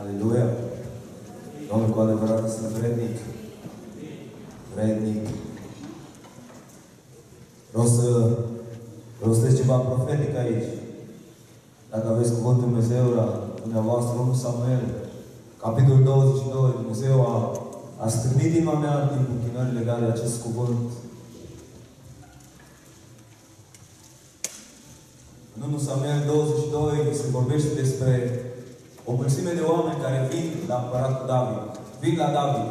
Aleluia! Domnul cu adevărat este vrednic. Vrednic. Vreau să rostesc ceva profetic aici. Dacă aveți cuvântul Dumnezeu la dumneavoastră, 1 Samuel, capitolul 22, Dumnezeu a, a strânit inima mea în timpul chinării legale de acest cuvânt. În 1 Samuel 22 se vorbește despre o mulțime de oameni care vin la împăratul David. Vin la David.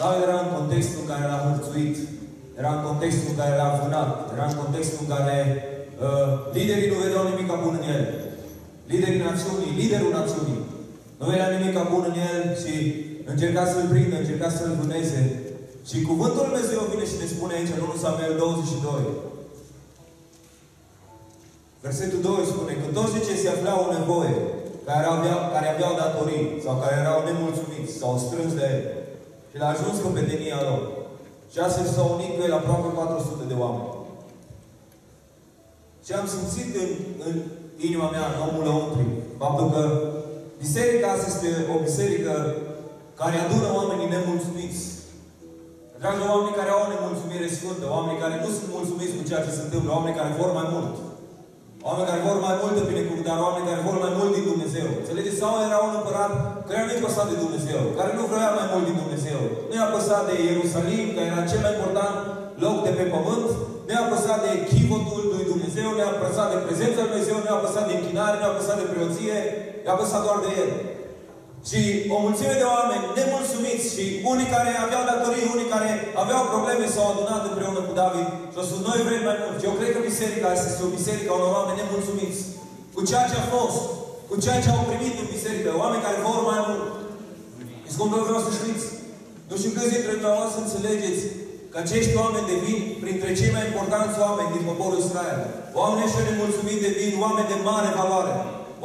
David era în contextul în care era hărțuit. Era în contextul în care era vânat. Era în contextul în care uh, liderii nu vedeau nimic bun în el. Liderii națiunii, liderul națiunii. Nu era nimic bun în el și încerca să-l prindă, încerca să-l vâneze. Și cuvântul Lui Dumnezeu vine și ne spune aici în 1 Samuel 22. Versetul 2 spune că toți ce se aflau în nevoie, care aveau, care aveau datorii sau care erau nemulțumiți sau strâns de el. Și l-a ajuns competenia lor. Și astfel s-au unit cu el aproape 400 de oameni. Și am simțit în, în inima mea, în omul lăuntri, faptul că biserica asta este o biserică care adună oamenii nemulțumiți. Dragi oameni care au o nemulțumire sfântă, oameni care nu sunt mulțumiți cu ceea ce se întâmplă, oameni care vor mai mult. Oameni care vor mai multă binecuvântare, oameni care vor mai mult din Dumnezeu. Înțelegeți? Sau era un împărat care nu i-a păsat de Dumnezeu, care nu vrea mai mult din Dumnezeu. Nu i-a păsat de Ierusalim, care era cel mai important loc de pe pământ, nu i-a păsat de chivotul lui Dumnezeu, nu i-a păsat de prezența lui Dumnezeu, nu i-a păsat de închinare, nu i-a păsat de preoție, i-a păsat doar de El. Și o mulțime de oameni nemulțumiți și unii care aveau datorii, unii care aveau probleme s-au adunat împreună cu David și au spus, noi vrem mai mult. Și eu cred că biserica asta este o biserică a unor oameni nemulțumiți cu ceea ce a fost, cu ceea ce au primit în biserică, oameni care vor mai mult. Și cum vreau să știți, nu știu câți dintre dumneavoastră înțelegeți că acești oameni devin printre cei mai importanți oameni din poporul Israel. Oamenii ăștia nemulțumiți devin oameni de mare valoare.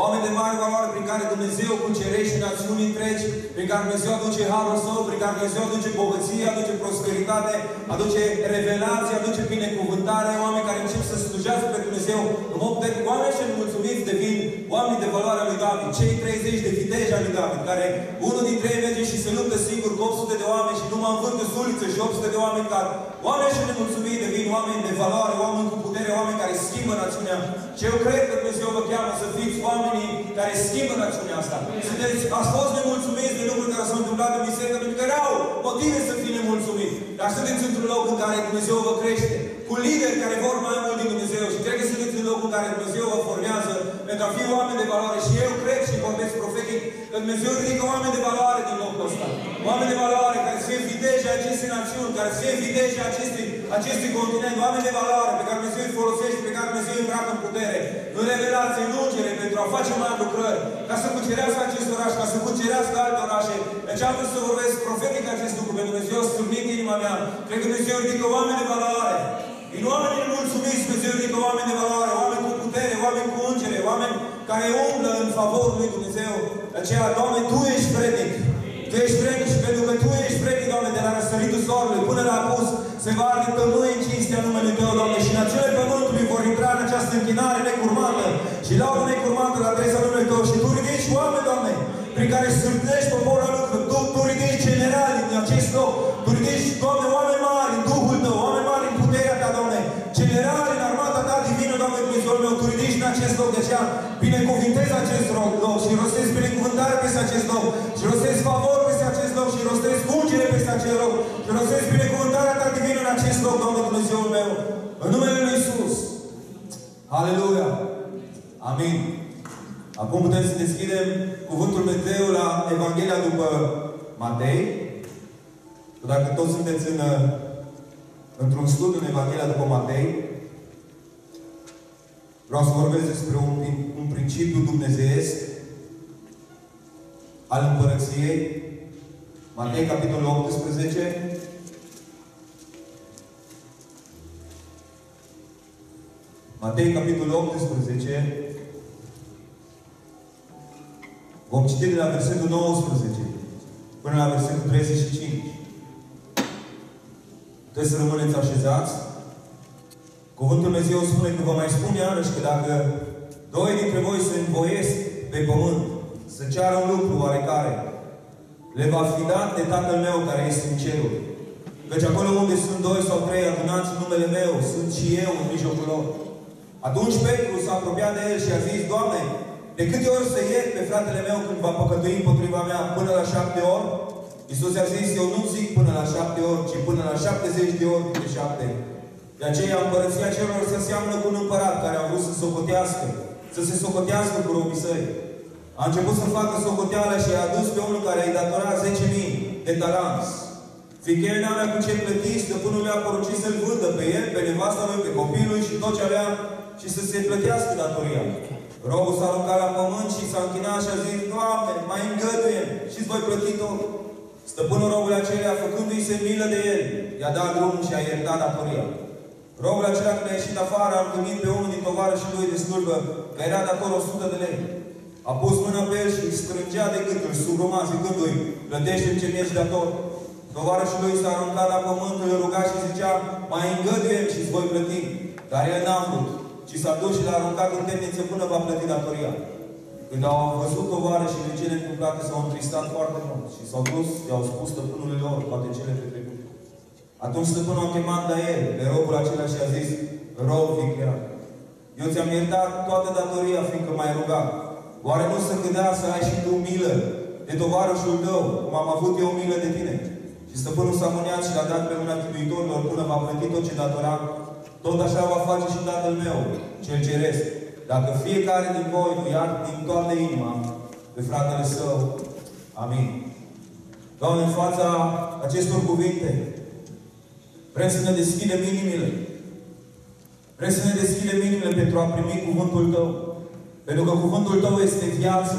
Oameni de mare valoare prin care Dumnezeu cucerește națiuni întregi, prin care Dumnezeu aduce harul său, prin care Dumnezeu aduce bogăție, aduce prosperitate, aduce revelație, aduce binecuvântare, oameni care încep să slujească pe Dumnezeu în mod de oameni și mulțumiți devin oameni de valoare lui David. Cei 30 de viteji al lui David, care unul dintre ei merge și se luptă singur cu 800 de oameni și nu mă învârte suliță și 800 de oameni care oameni și nemulțumiți devin oameni de valoare, oameni cu putere, oameni care schimbă națiunea. Și eu cred că Dumnezeu vă cheamă să fiți oameni oamenii care schimbă națiunea asta. Sunteți, ați fost nemulțumiți de lucruri care s-au întâmplat în biserică, pentru că erau motive să fii nemulțumiți. Dar sunteți într-un loc în care Dumnezeu vă crește, cu lideri care vor mai mult din Dumnezeu și cred că sunteți în loc în care Dumnezeu vă formează pentru a fi oameni de valoare. Și eu cred și vorbesc profetic că Dumnezeu ridică oameni de valoare din locul ăsta. Oameni de valoare care să fie viteji acestei națiuni, care să fie viteji acestui, acestui continent, oameni de valoare pe care Dumnezeu îi folosește, pe care Dumnezeu îi îmbracă în putere, în revelație, în ungere, pentru a face mai lucrări, ca să cucerească acest oraș, ca să cucerească alte orașe. Deci am vrut să vorbesc profetic acest lucru, pentru Dumnezeu a strâmbit inima mea. Cred că Dumnezeu ridică oameni de valoare. Din oameni nemulțumiți, Dumnezeu ridică oameni de valoare, oameni cu putere, oameni cu ungere, oameni care umblă în favorul lui Dumnezeu. De aceea, Doamne, Tu ești vrednic. Tu ești vrednic și pentru că Tu ești vrednic, Doamne, de la răsăritul soarelui până la apus, se va arde tămâie în cinstea numele Tău, Doamne, și în acele pământului vor intra în această închinare necurmată și laudă necurmată la adresa numele Tău și Tu ridici oameni, Doamne, prin care sârtești poporul lucru. Tu, tu ridici generali din acest loc. Ridici în acest loc, de aceea binecuvintez acest loc și rostesc binecuvântare peste acest loc și rostesc favor peste acest loc și rostesc ungere peste acest loc și rostesc binecuvântarea Ta divină în acest loc, Doamne, Dumnezeul meu, în numele Lui Iisus. Aleluia! Amin. Acum putem să deschidem Cuvântul Dumnezeu la Evanghelia după Matei. Dacă toți sunteți în, într-un studiu în Evanghelia după Matei, vreau să vorbesc despre un, un principiu dumnezeiesc al împărăției. Matei, capitolul 18, Matei, capitolul 18, vom citi de la versetul 19 până la versetul 35. Trebuie să rămâneți așezați. Cuvântul Dumnezeu spune că vă mai spun iarăși că dacă doi dintre voi se învoiesc pe pământ să ceară un lucru oarecare, le va fi dat de Tatăl meu care este în cerul. Căci acolo unde sunt doi sau trei adunați în numele meu, sunt și eu în mijlocul lor. Atunci Petru s-a apropiat de el și a zis, Doamne, de câte ori să iert pe fratele meu când va păcătui împotriva mea până la șapte ori? Iisus a zis, eu nu zic până la șapte ori, ci până la șaptezeci de ori de șapte. De aceea împărăția celor se seamănă cu un împărat care a vrut să socotească, să se socotească cu robii săi. A început să facă socoteală și a adus pe unul care îi datora 10.000 de talanți. Fiindcă el n-avea cu ce plăti, stăpânul le-a poruncit să-l vândă pe el, pe nevasta lui, pe copilul și tot ce avea și să se plătească datoria. Robul s-a aruncat la pământ și s-a închinat și a zis, Doamne, mai îngăduie și îți voi plăti tot. Stăpânul robului acelea, făcându-i se milă de el, i-a dat drumul și a iertat datoria. Robul acela când a ieșit afară, a întâlnit pe unul din tovarășii lui de slujbă, că era de acolo 100 de lei. A pus mâna pe el și îi strângea de gâtul, subruma zicându-i, plătește-mi ce mi-ești dator. Tovarășul lui s-a aruncat la pământ, îl ruga și zicea, mai îngăduie și îți voi plăti. Dar el n-a vrut, ci s-a dus și l-a aruncat în temniță până va plăti datoria. Când au văzut tovară și de cele întâmplate, s-au întristat foarte mult și s-au dus, i-au spus stăpânului lor toate cele petrecute. Atunci stăpânul a chemat la el, pe robul acela și a zis, rob viclean, eu ți-am iertat toată datoria, fiindcă m-ai rugat. Oare nu să gândea să ai și tu milă de tovarășul tău, cum am avut eu milă de tine? Și stăpânul s-a mâniat și l-a dat pe mâna chinuitorilor până va plăti tot ce datora. Tot așa va face și Tatăl meu, cel ceresc. Dacă fiecare din voi nu iar din toată inima pe fratele său. Amin. Doamne, în fața acestor cuvinte, vrem să ne deschidem inimile. Vrem să ne deschidem inimile pentru a primi cuvântul Tău. Pentru că cuvântul Tău este viață.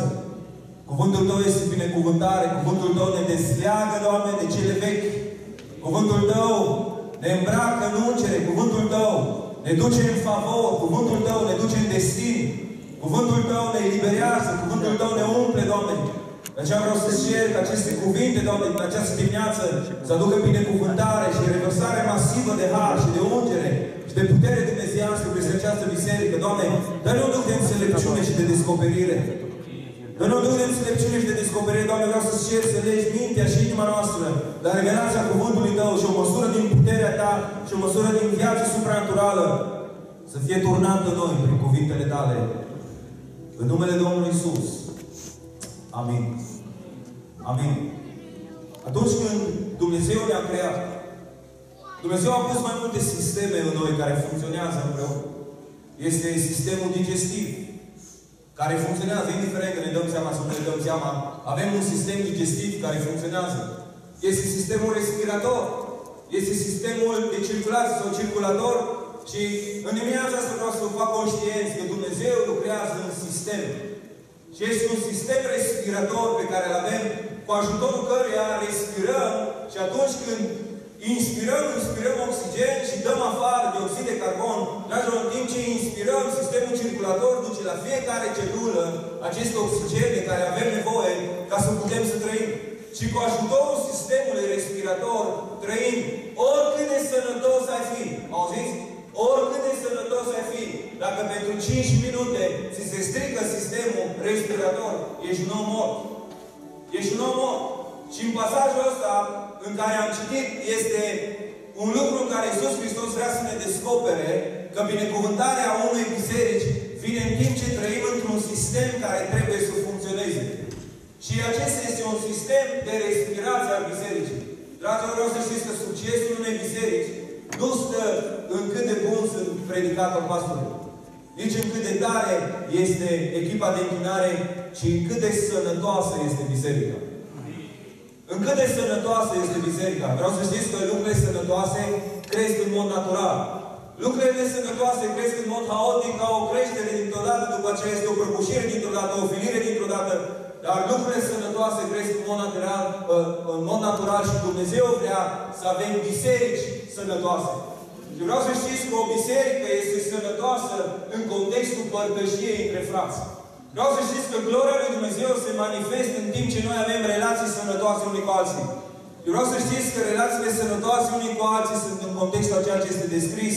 Cuvântul Tău este binecuvântare. Cuvântul Tău ne desleagă, Doamne, de cele vechi. Cuvântul Tău ne îmbracă în ungere. Cuvântul Tău ne duce în favor. Cuvântul Tău ne duce în destin. Cuvântul Tău ne eliberează. Cuvântul Tău ne umple, Doamne. De aceea vreau să cer că aceste cuvinte, Doamne, din această dimineață să aducă binecuvântare și revărsare masivă de har și de ungere și de putere dumnezeiască peste această biserică. Doamne, dă-ne un duc de înțelepciune și de descoperire. Dă-ne un duc de înțelepciune și de descoperire, Doamne, vreau să-ți cer să legi mintea și inima noastră la revelația cuvântului Tău și o măsură din puterea Ta și o măsură din viața supranaturală să fie turnată noi prin cuvintele Tale. În numele Domnului Isus. Amin. Amin. Atunci când Dumnezeu ne-a creat, Dumnezeu a pus mai multe sisteme în noi care funcționează împreună. Este sistemul digestiv, care funcționează, indiferent că ne dăm seama sau nu ne dăm seama, avem un sistem digestiv care funcționează. Este sistemul respirator, este sistemul de circulație sau circulator și în dimineața asta vreau să vă fac conștienți că Dumnezeu lucrează în sistem. Și este un sistem respirator pe care îl avem, cu ajutorul căruia respirăm și atunci când inspirăm, inspirăm oxigen și dăm afară dioxid de carbon, dragilor, în timp ce inspirăm, sistemul circulator duce la fiecare celulă acest oxigen de care avem nevoie ca să putem să trăim. Și cu ajutorul sistemului respirator trăim oricât de sănătos ai fi. Auziți? Oricât de sănătos ai fi, dacă pentru 5 minute ți se strică sistemul respirator, ești un om mort. Ești un om mort. Și în pasajul ăsta în care am citit este un lucru în care Iisus Hristos vrea să ne descopere că binecuvântarea unui biserici vine în timp ce trăim într-un sistem care trebuie să funcționeze. Și acesta este un sistem de respirație al bisericii. Dragilor, vreau să știți că succesul unei biserici nu stă în cât de bun sunt predicatul pastorului. Nici în cât de tare este echipa de închinare, ci în cât de sănătoasă este biserica. În cât de sănătoasă este biserica. Vreau să știți că lucrurile sănătoase cresc în mod natural. Lucrurile sănătoase cresc în mod haotic, ca o creștere dintr-o dată, după aceea este o prăbușire dintr-o dată, o filire dintr-o dată. Dar lucrurile sănătoase cresc în mod natural, în mod natural și Dumnezeu vrea să avem biserici sănătoase. Și vreau să știți că o biserică este sănătoasă în contextul părtășiei între frați. Vreau să știți că gloria lui Dumnezeu se manifestă în timp ce noi avem relații sănătoase unii cu alții. Eu vreau să știți că relațiile sănătoase unii cu alții sunt în contextul a ceea ce este descris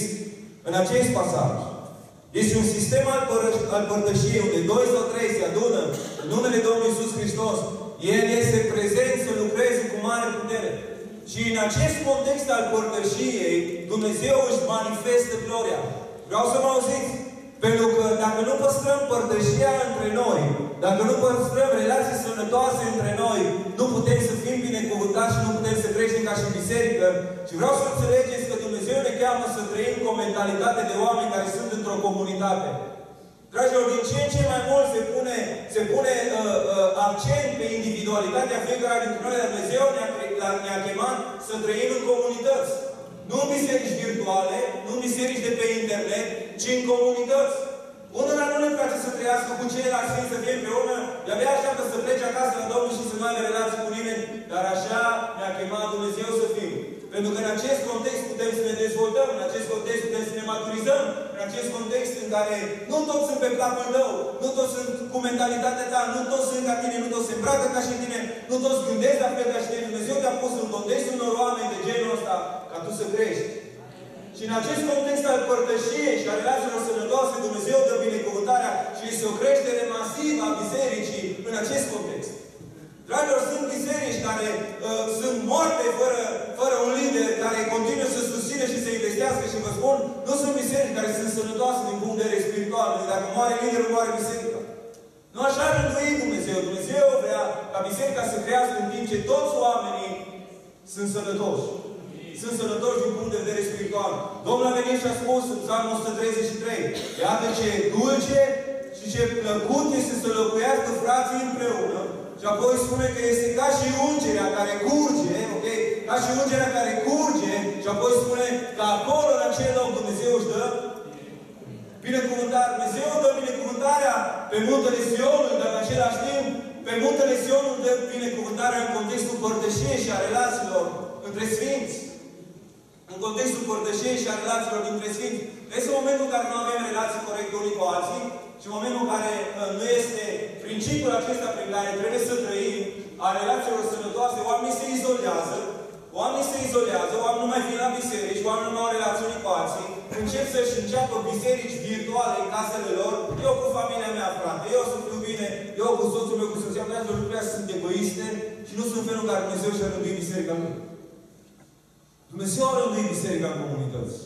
în acest pasaj. Este un sistem al, părăș- al părtășiei, unde doi sau trei se adună în numele Domnului Iisus Hristos. El este prezent să lucreze cu mare putere. Și în acest context al părtășiei, Dumnezeu își manifestă gloria. Vreau să mă auziți. Pentru că dacă nu păstrăm părtășia între noi, dacă nu păstrăm relații sănătoase între noi, nu putem să fim binecuvântați și nu putem să creștem ca și biserică. Și vreau să înțelegeți că Dumnezeu ne cheamă să trăim cu o mentalitate de oameni care sunt într-o comunitate. Dragilor, din ce în ce mai mult se pune, se pune uh, uh, accent pe individualitatea fiecare dintre noi, dar Dumnezeu ne-a, cre- ne-a chemat să trăim în comunități. Nu în biserici virtuale, nu în biserici de pe internet, ci în comunități. Unul nu ne place să trăiască cu ceilalți fiind să fie împreună, de-abia așteaptă să plece acasă la Domnul și să nu aibă relații cu nimeni, dar așa ne-a chemat Dumnezeu să fim. Pentru că în acest context putem să ne dezvoltăm, în acest context putem să ne maturizăm, în acest context în care nu toți sunt pe placul tău, nu toți sunt cu mentalitatea ta, nu toți sunt ca tine, nu toți se îmbracă ca și tine, nu toți gândesc la fel ca și tine. Dumnezeu te-a pus în contextul unor oameni de genul ăsta ca tu să crești. Și în acest context al părtășiei și a relațiilor sănătoase, Dumnezeu dă binecuvântarea și este o creștere masivă a bisericii în acest context. Dragilor, sunt biserici care uh, sunt moarte fără, fără un lider care continuă să susține și să investească și vă spun, nu sunt biserici care sunt sănătoase din punct de vedere spiritual. Pentru dacă moare liderul, moare biserica. Nu așa a rânduit Dumnezeu. Dumnezeu vrea ca biserica să crească în timp ce toți oamenii sunt sănătoși. Sunt sănătoși din punct de vedere spiritual. Domnul a venit și a spus în Psalmul 133, Iată ce dulce și ce plăcut este să locuiască frații împreună. Și apoi spune că este ca și ungerea care curge, ok? Ca și ungerea care curge. Și apoi spune că acolo, în acel loc, Dumnezeu își dă binecuvântare. Dumnezeu dă binecuvântarea pe muntele Sionului, dar în același timp, pe muntele Sionului dă binecuvântarea în contextul părtășiei și a relațiilor între Sfinți. În contextul părtășiei și a relațiilor dintre Sfinți. Este momentul în care nu avem relații corecte unii cu alții și momentul în care uh, nu este principiul acesta prin care trebuie să trăim a relațiilor sănătoase, oamenii se izolează, oamenii se izolează, oamenii nu mai vin la biserici, oamenii nu mai au relații unii cu alții, încep să-și înceapă biserici virtuale în casele lor, eu cu familia mea, frate, eu sunt cu bine, eu cu soțul meu, cu soția mea, lucrurile sunt egoiste și nu sunt felul în care Dumnezeu și-a rânduit biserica lui. Dumnezeu a rânduit biserica în comunități.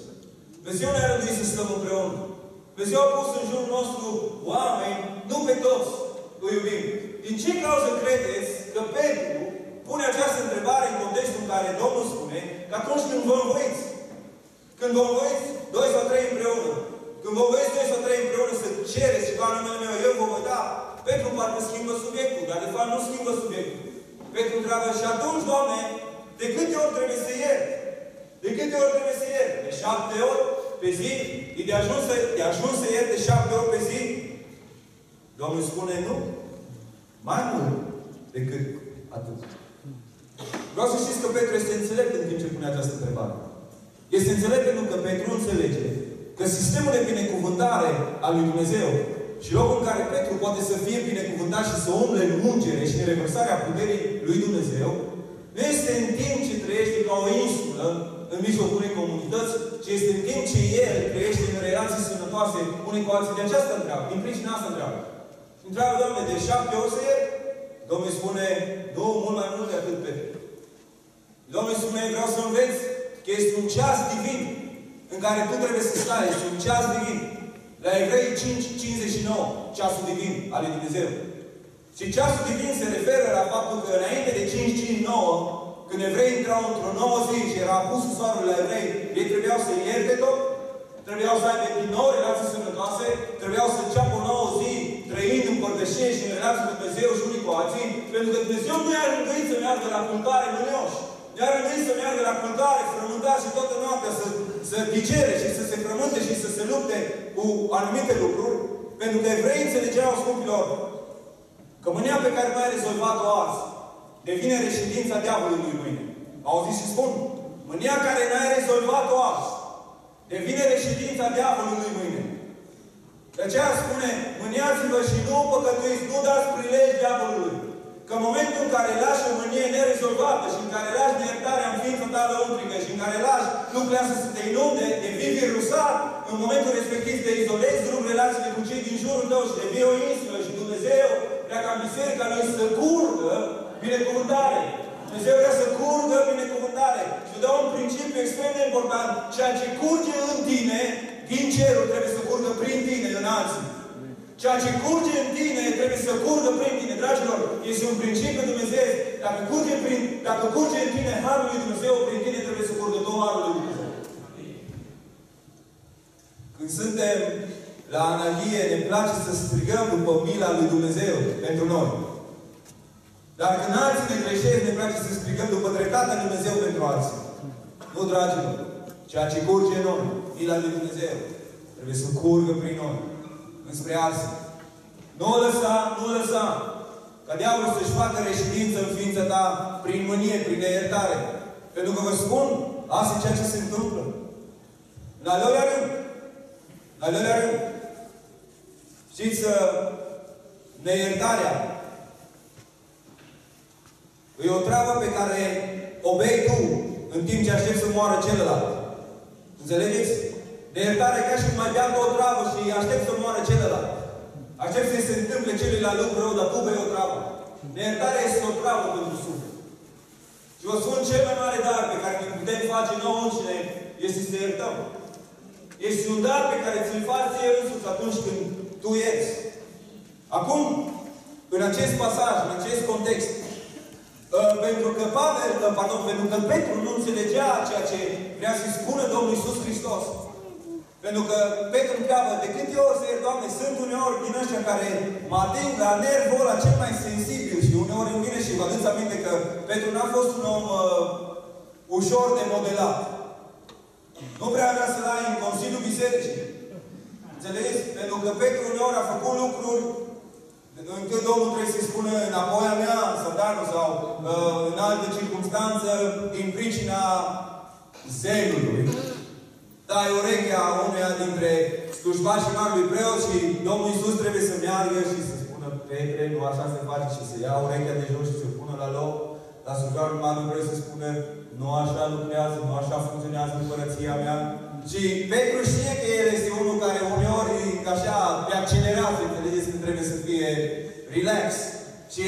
Dumnezeu ne-a rânduit să stăm împreună. Dumnezeu a pus în jurul nostru oameni, nu pe toți îi iubim. Din ce cauză credeți că Petru pune această întrebare în contextul în care Domnul spune că atunci când vă învoiți, când vă învoiți doi sau trei împreună, când vă învoiți doi sau trei împreună să cereți ceva în numele meu, eu vă voi da. Petru parcă schimbă subiectul, dar de fapt nu schimbă subiectul. Petru întreabă și atunci, Doamne, de câte ori trebuie să iert? De câte ori trebuie să iert? De șapte ori pe zi? E de ajuns să, de ajuns să iert de șapte ori pe zi? Domnul spune nu. Mai mult decât atât. Vreau să știți că Petru este înțelept în timp ce pune această întrebare. Este înțelept pentru că Petru înțelege că sistemul de binecuvântare al lui Dumnezeu și locul în care Petru poate să fie binecuvântat și să umble în ungere și în revărsarea puterii lui Dumnezeu, nu este în timp ce trăiește ca o insulă în mijlocul unei comunități, ci este în timp ce el trăiește în relații sănătoase unii cu alții. De aceasta întreabă, din pricina asta întreabă. Întreabă, Doamne, de șapte ori să iert? Domnul spune, nu, mult mai mult de atât, Petru. Domnul spune, vreau să înveți că este un ceas divin în care tu trebuie să stai. Este un ceas divin. La Evrei 5, 59, ceasul divin al lui Dumnezeu. Și ceasul divin se referă la faptul că înainte de 5, 5, 9, când evrei intrau într-o nouă zi și era pus soarele la evrei, ei trebuiau să ierte tot, trebuiau să aibă din nou relații sănătoase, trebuiau să înceapă o nouă zi trăind în părtășie și în relații cu Dumnezeu și unii cu alții, pentru că Dumnezeu nu i-a rânduit să meargă la culcare mânioși. I-a rânduit să meargă la culcare, frământat și toată noaptea să, să digere și să se frământe și să se lupte cu anumite lucruri, pentru că evrei înțelegeau, scumpilor, că mânia pe care nu ai rezolvat-o azi, devine reședința diavolului mâine. Auziți și spun? Mânia care n-ai rezolvat-o azi, devine reședința diavolului mâine. De aceea spune, mâniați-vă și nu păcătuiți, nu dați prilej diavolului. Că în momentul în care lași o mânie nerezolvată și în care lași neiertarea în ființa ta lăuntrică și în care lași lucrurile astea să te inunde, devii virusat în momentul respectiv te izolezi, rup relațiile cu cei din jurul tău și devii o insulă și Dumnezeu vrea ca în biserica lui să curgă binecuvântare. Dumnezeu vrea să curgă binecuvântare. Și dă un principiu extrem de important. Ceea ce curge în tine, din cerul, trebuie să curgă prin tine, în alții. Ceea ce curge în tine trebuie să curgă prin tine. Dragilor, este un principiu Dumnezeu. Dacă curge, prin, dacă curge în tine Harul lui Dumnezeu, prin tine trebuie să curgă tot Harul lui Dumnezeu. Când suntem la anahie, ne place să strigăm după mila lui Dumnezeu pentru noi. Dar când alții ne greșesc, ne place să strigăm după dreptatea lui Dumnezeu pentru alții. Nu, dragilor. Ceea ce curge în noi, mila lui Dumnezeu, trebuie să curgă prin noi înspre alții. Nu o lăsa, nu o lăsa ca diavolul să-și facă reședință în ființa ta prin mânie, prin neiertare. Pentru că vă spun, asta e ceea ce se întâmplă. În al doilea rând, în al doilea rând, știți, neiertarea e o treabă pe care o bei tu în timp ce aștept să moară celălalt. Înțelegeți? Neiertare ca și cum mai bea o travă și aștept să moară celălalt. Aștept să se întâmple celuilalt lucru rău, dar tu bei o travă. Neiertarea este o travă pentru suflet. Și vă spun, cel mai mare dar pe care îl putem face nouă înșine este să iertăm. Este un dar pe care ți-l faci ție însuți atunci când tu ierți. Acum, în acest pasaj, în acest context, uh, pentru că Pavel, uh, pardon, pentru că Petru nu înțelegea ceea ce vrea să-i spună Domnul Iisus Hristos, pentru că Petru întreabă, de câte ori să Doamne, sunt uneori din ăștia care mă ating la nervul ăla cel mai sensibil și uneori îmi vine și vă aduți aminte că Petru n-a fost un om uh, ușor de modelat. Nu prea vrea să ai în Consiliul Bisericii. Înțelegeți? Pentru că Petru uneori a făcut lucruri încât Domnul trebuie să-i spună înapoi a mea, satanul sau uh, în altă circunstanță, din pricina zelului dai urechea uneia dintre slujbașii marului preot și Domnul Iisus trebuie să meargă și să spună Petre, nu așa se face și să ia urechea de jos și să pună la loc. Dar slujbașul marului preot să spună nu așa lucrează, nu așa funcționează împărăția mea. Și Petru știe că el este unul care uneori așa pe accelerează, înțelegeți când trebuie să fie relax. Și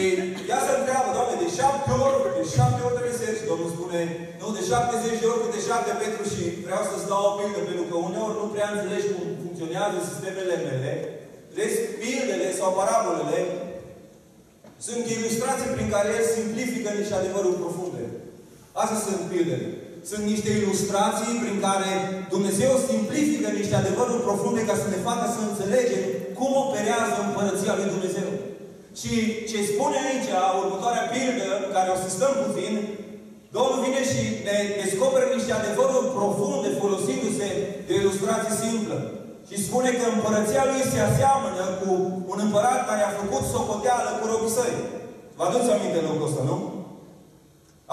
ea se întreabă, Doamne, de șapte ori, de șapte ori trebuie să ierți. Domnul spune, nu, de 70 de ori câte șapte Petru și vreau să-ți dau o pildă, pentru că uneori nu prea înțelegi cum funcționează sistemele mele. Vezi, pildele sau parabolele sunt ilustrații prin care el simplifică niște adevăruri profunde. Astea sunt pildele. Sunt niște ilustrații prin care Dumnezeu simplifică niște adevăruri profunde ca să ne facă să înțelegem cum operează împărăția lui Dumnezeu. Și ce spune aici, următoarea pildă, care o să stăm puțin, Domnul vine și ne descoperă niște adevăruri profunde folosindu-se de o ilustrație simplă. Și spune că împărăția lui se aseamănă cu un împărat care a făcut socoteală cu robii săi. Vă aduți aminte lucrul ăsta, nu?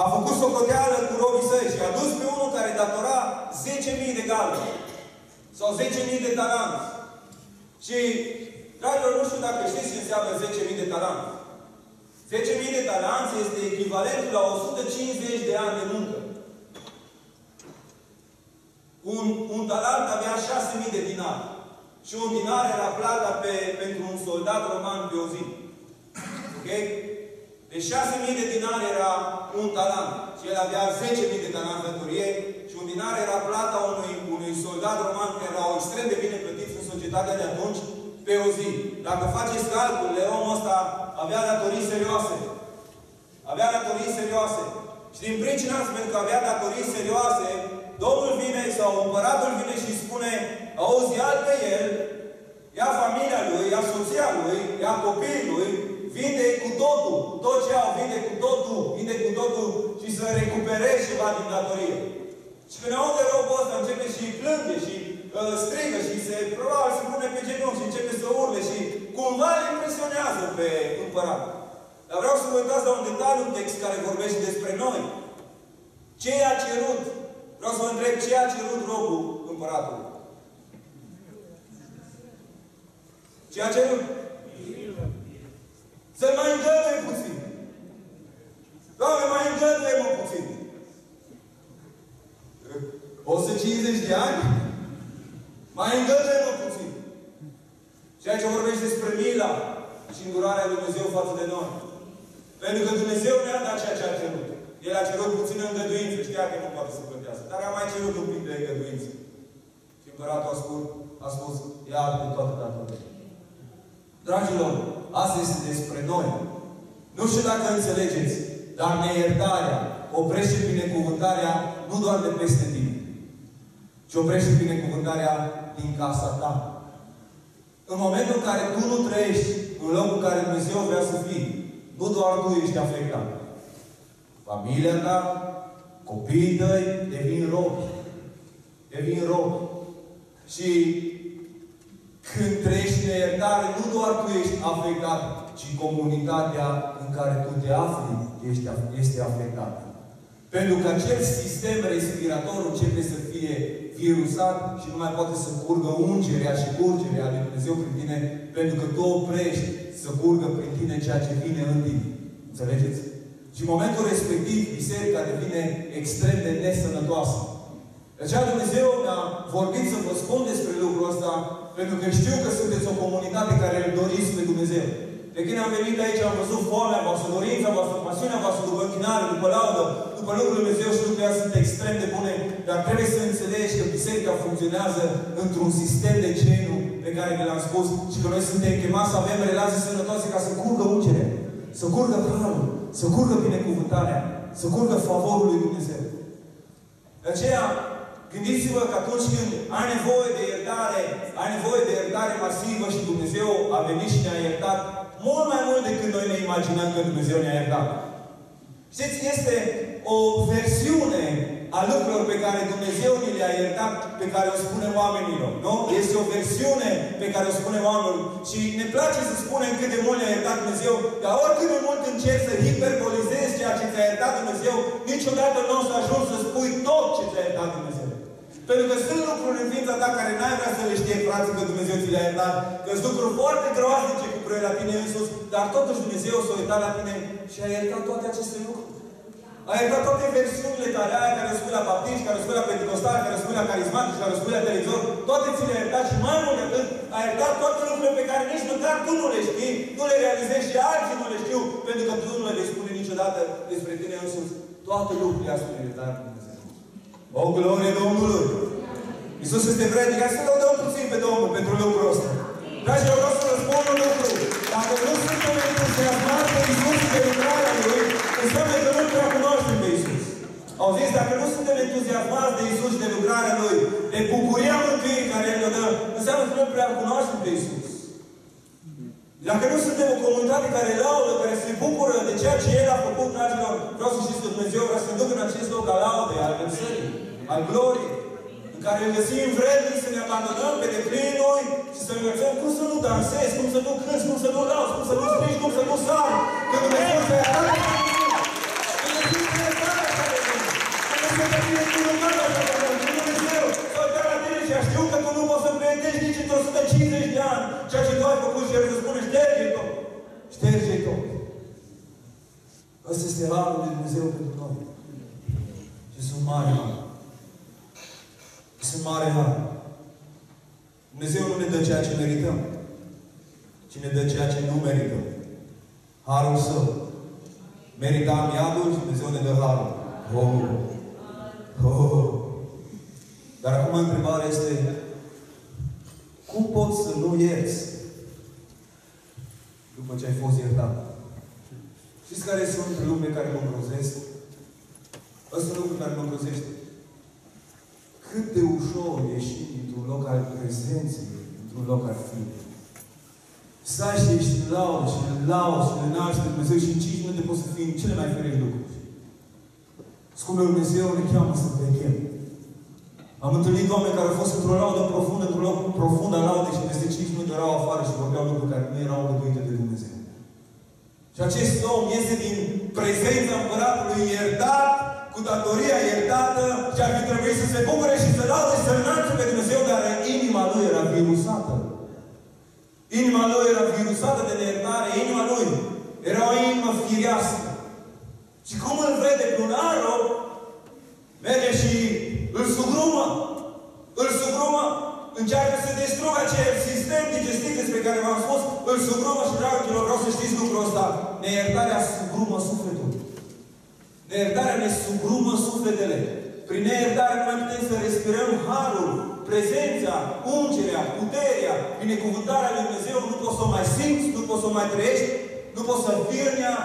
A făcut socoteală cu robii săi și a dus pe unul care datora 10.000 de galbe. Sau 10.000 de talanți. Și Dragilor, nu știu dacă știți ce înseamnă 10.000 de talanți. 10.000 de talanți este echivalentul la 150 de ani de muncă. Un, un talant avea 6.000 de dinari. Și un dinar era plata pe, pentru un soldat roman pe o zi. Ok? De 6.000 de dinari era un talant. Și el avea 10.000 de talanți datorie. Și un dinar era plata unui, unui soldat roman care erau extrem de bine plătiți în societatea de atunci pe o zi. Dacă faceți calculele, omul ăsta avea datorii serioase. Avea datorii serioase. Și din pricina asta, pentru că avea datorii serioase, Domnul vine sau împăratul vine și spune, auzi, ia pe el, ia familia lui, ia soția lui, ia copiii lui, vinde cu totul. Tot ce au, vinde cu totul, vinde cu totul și să recuperezi ceva din datorie. Și când aude robul ăsta, începe și plânge și uh, strigă și se, probabil se pune pe genunchi și începe să urle și cumva îl impresionează pe împărat. Dar vreau să vă uitați la un detaliu în text care vorbește despre noi. Ce i-a cerut? Vreau să vă întreb ce i-a cerut robul împăratului. Ce a cerut? Să mai îngăduie puțin. Doamne, mai îngăduie-mă puțin. 150 de ani? Mai îngăduie puțin. Și aici vorbește despre mila și îndurarea lui Dumnezeu față de noi. Pentru că Dumnezeu ne-a dat ceea ce a cerut. El a cerut puțină îngăduință. Știa că nu poate să plătească. Dar a mai cerut un pic de îngăduință. Și împăratul a spus, a spus ia de toată datoria. Dragilor, asta este despre noi. Nu știu dacă înțelegeți, dar neiertarea oprește binecuvântarea nu doar de peste tine, ci oprește binecuvântarea din casa ta. În momentul în care tu nu trăiești în locul în care Dumnezeu vrea să fii, nu doar tu ești afectat. Familia ta, copiii tăi devin robi. Devin robi. Și când trăiești neiertare, nu doar tu ești afectat, ci comunitatea în care tu te afli este afectată. Pentru că acel sistem respirator începe să fie virusat și nu mai poate să curgă ungerea și curgerea lui Dumnezeu prin tine, pentru că tu oprești să curgă prin tine ceea ce vine în tine. Înțelegeți? Și în momentul respectiv, biserica devine extrem de nesănătoasă. De aceea Dumnezeu mi-a vorbit să vă spun despre lucrul ăsta, pentru că știu că sunteți o comunitate care îl doriți pe Dumnezeu. De când am venit aici, am văzut foamea voastră, dorința voastră, pasiunea voastră după închinare, după laudă, după lucrul Lui Dumnezeu și lucrurile sunt extrem de bune, dar trebuie să înțelegi că biserica funcționează într-un sistem de genul pe care vi l-am spus și că noi suntem chemați să avem relații sănătoase ca să curgă ungerea, să curgă harul, să curgă binecuvântarea, să curgă favorul lui Dumnezeu. De aceea, Gândiți-vă că atunci când ai nevoie de iertare, ai nevoie de iertare masivă și Dumnezeu a venit și ne-a iertat mult mai mult decât noi ne imaginăm că Dumnezeu ne-a iertat. Știți, este o versiune a lucrurilor pe care Dumnezeu ni le-a iertat, pe care o spune oamenilor. Nu? Este o versiune pe care o spune oamenilor. Și ne place să spunem cât de mult ne-a iertat Dumnezeu, dar oricât de mult încerci să hiperbolizezi ceea ce ți-a iertat Dumnezeu, niciodată nu o să ajungi să spui tot ce ți-a iertat Dumnezeu. Pentru că sunt lucruri în viața ta care n-ai vrea să le știe, frate, că Dumnezeu ți le-a iertat. Că sunt lucruri foarte groaznice cu privire la tine însus, dar totuși Dumnezeu s-a uitat la tine și a iertat toate aceste lucruri. A iertat toate versiunile tale, aia care o spui la baptiști, care o spui la pentecostali, care o spui la carismatici, care o spui la televizor, toate ți le-a iertat și mai mult decât a iertat toate lucrurile pe care nici măcar tu nu le știi, nu le realizezi și alții nu le știu, pentru că tu nu le vei spune niciodată despre tine însuți. Toate lucrurile astea le iertat Dumnezeu. O glorie Domnului! Iisus este vrednic. Hai să lăudăm puțin pe Domnul pentru lucrul ăsta. Dragilor, vreau să vă spun un lucru. Dacă nu suntem entuziasmați de Iisus și de lucrarea Lui, înseamnă că nu prea cunoaștem pe Iisus. Au zis, dacă nu suntem entuziasmați de Iisus și de lucrarea Lui, de bucuria mântuirii care El ne dă, înseamnă că nu prea cunoaștem pe Iisus. Dacă nu suntem o comunitate care laudă, care se bucură de ceea ce El a făcut, dragilor, vreau să știți că Dumnezeu vrea să ne ducă în acest loc al laudei, al vânzării, al gloriei care îl găsim vrednic să ne abandonăm pe deplin noi și să învățăm cum să nu dansezi, cum să nu cânți, cum să nu lauzi, cum să nu strigi, cum să nu sari. Că Dumnezeu să ia tare știu poți să împlinești nici într-o 150 de ani ceea ce tu ai făcut și El să spune, șterge tot. Șterge tot. Ăsta este harul lui Dumnezeu pentru noi. Și sunt mari, mari. Sunt mare har. Dumnezeu nu ne dă ceea ce merităm, ci ne dă ceea ce nu merităm. Harul Său. Meritam iadul și Dumnezeu ne dă harul. Oh. Oh. Dar acum întrebarea este, cum poți să nu ierți după ce ai fost iertat? Știți care sunt lucrurile care mă îngrozesc? Ăsta lucru care mă îngrozește cât de ușor ieși dintr-un loc al prezenței, dintr-un loc al fiului. Stai și ești în laud și în laud și în înalți pe Dumnezeu și în 5 minute poți să fii în cele mai fericite lucruri. Scumul Dumnezeu ne cheamă să vechem. Am întâlnit oameni care au fost într-o laudă profundă, într-un loc profund al laudei și peste 5 minute erau afară și vorbeau lucruri care nu erau găduite de Dumnezeu. Și acest om este din prezența împăratului iertat cu datoria iertată și ar fi trebuit să se bucure și să laude și să înalțe pe Dumnezeu, dar inima lui era virusată. Inima lui era virusată de neiertare, inima lui era o inimă firească. Și cum îl vede plunarul, merge și îl sugrumă. Îl sugrumă. încearcă să distrugă acel sistem digestiv despre care v-am spus, îl sugrumă și, dragilor, vreau să știți lucrul ăsta. Neiertarea sugrumă sufletul. Neiertarea ne sugrumă sufletele. Prin neiertare nu mai putem să respirăm harul, prezența, ungerea, puterea, binecuvântarea lui Dumnezeu. Nu poți să o mai simți, nu poți să o mai trăiești, nu poți să virnea.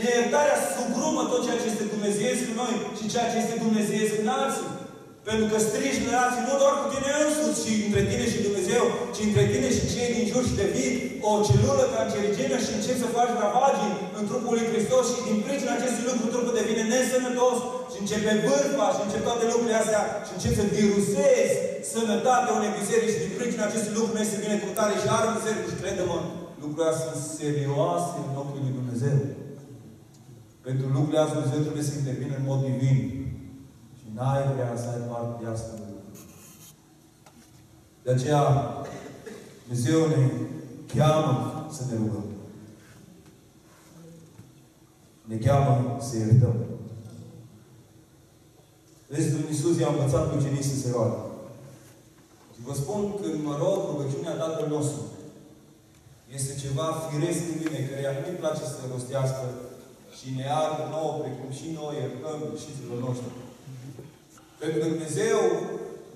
Neiertarea sugrumă tot ceea ce este Dumnezeu în noi și ceea ce este Dumnezeu în alții. Pentru că strigi relații nu doar cu tine însuți și între tine și Dumnezeu, ci între tine și cei din jur și devii o celulă cancerigenă și începi să faci ravagii în trupul lui Hristos și din pricina acestui lucru trupul devine nesănătos și începe vârfa și începe toate lucrurile astea și începi să virusezi sănătatea unei biserici și din pricina acestui lucru nu este binecuvântare și are biserică și crede-mă, lucrurile astea sunt serioase în ochii lui Dumnezeu. Pentru lucrurile astea Dumnezeu trebuie să intervină în mod divin n-ai vrea să ai parte de asta. De aceea, Dumnezeu ne cheamă să ne rugăm. Ne cheamă să iertăm. Vezi, Domnul Iisus i-a învățat pe ucenicii să se roagă. Și vă spun, când mă rog, rugăciunea Tatăl nostru este ceva firesc în mine, care nu-i place să rostească și ne iartă nouă, precum și noi iertăm greșiților noștri. Pentru că Dumnezeu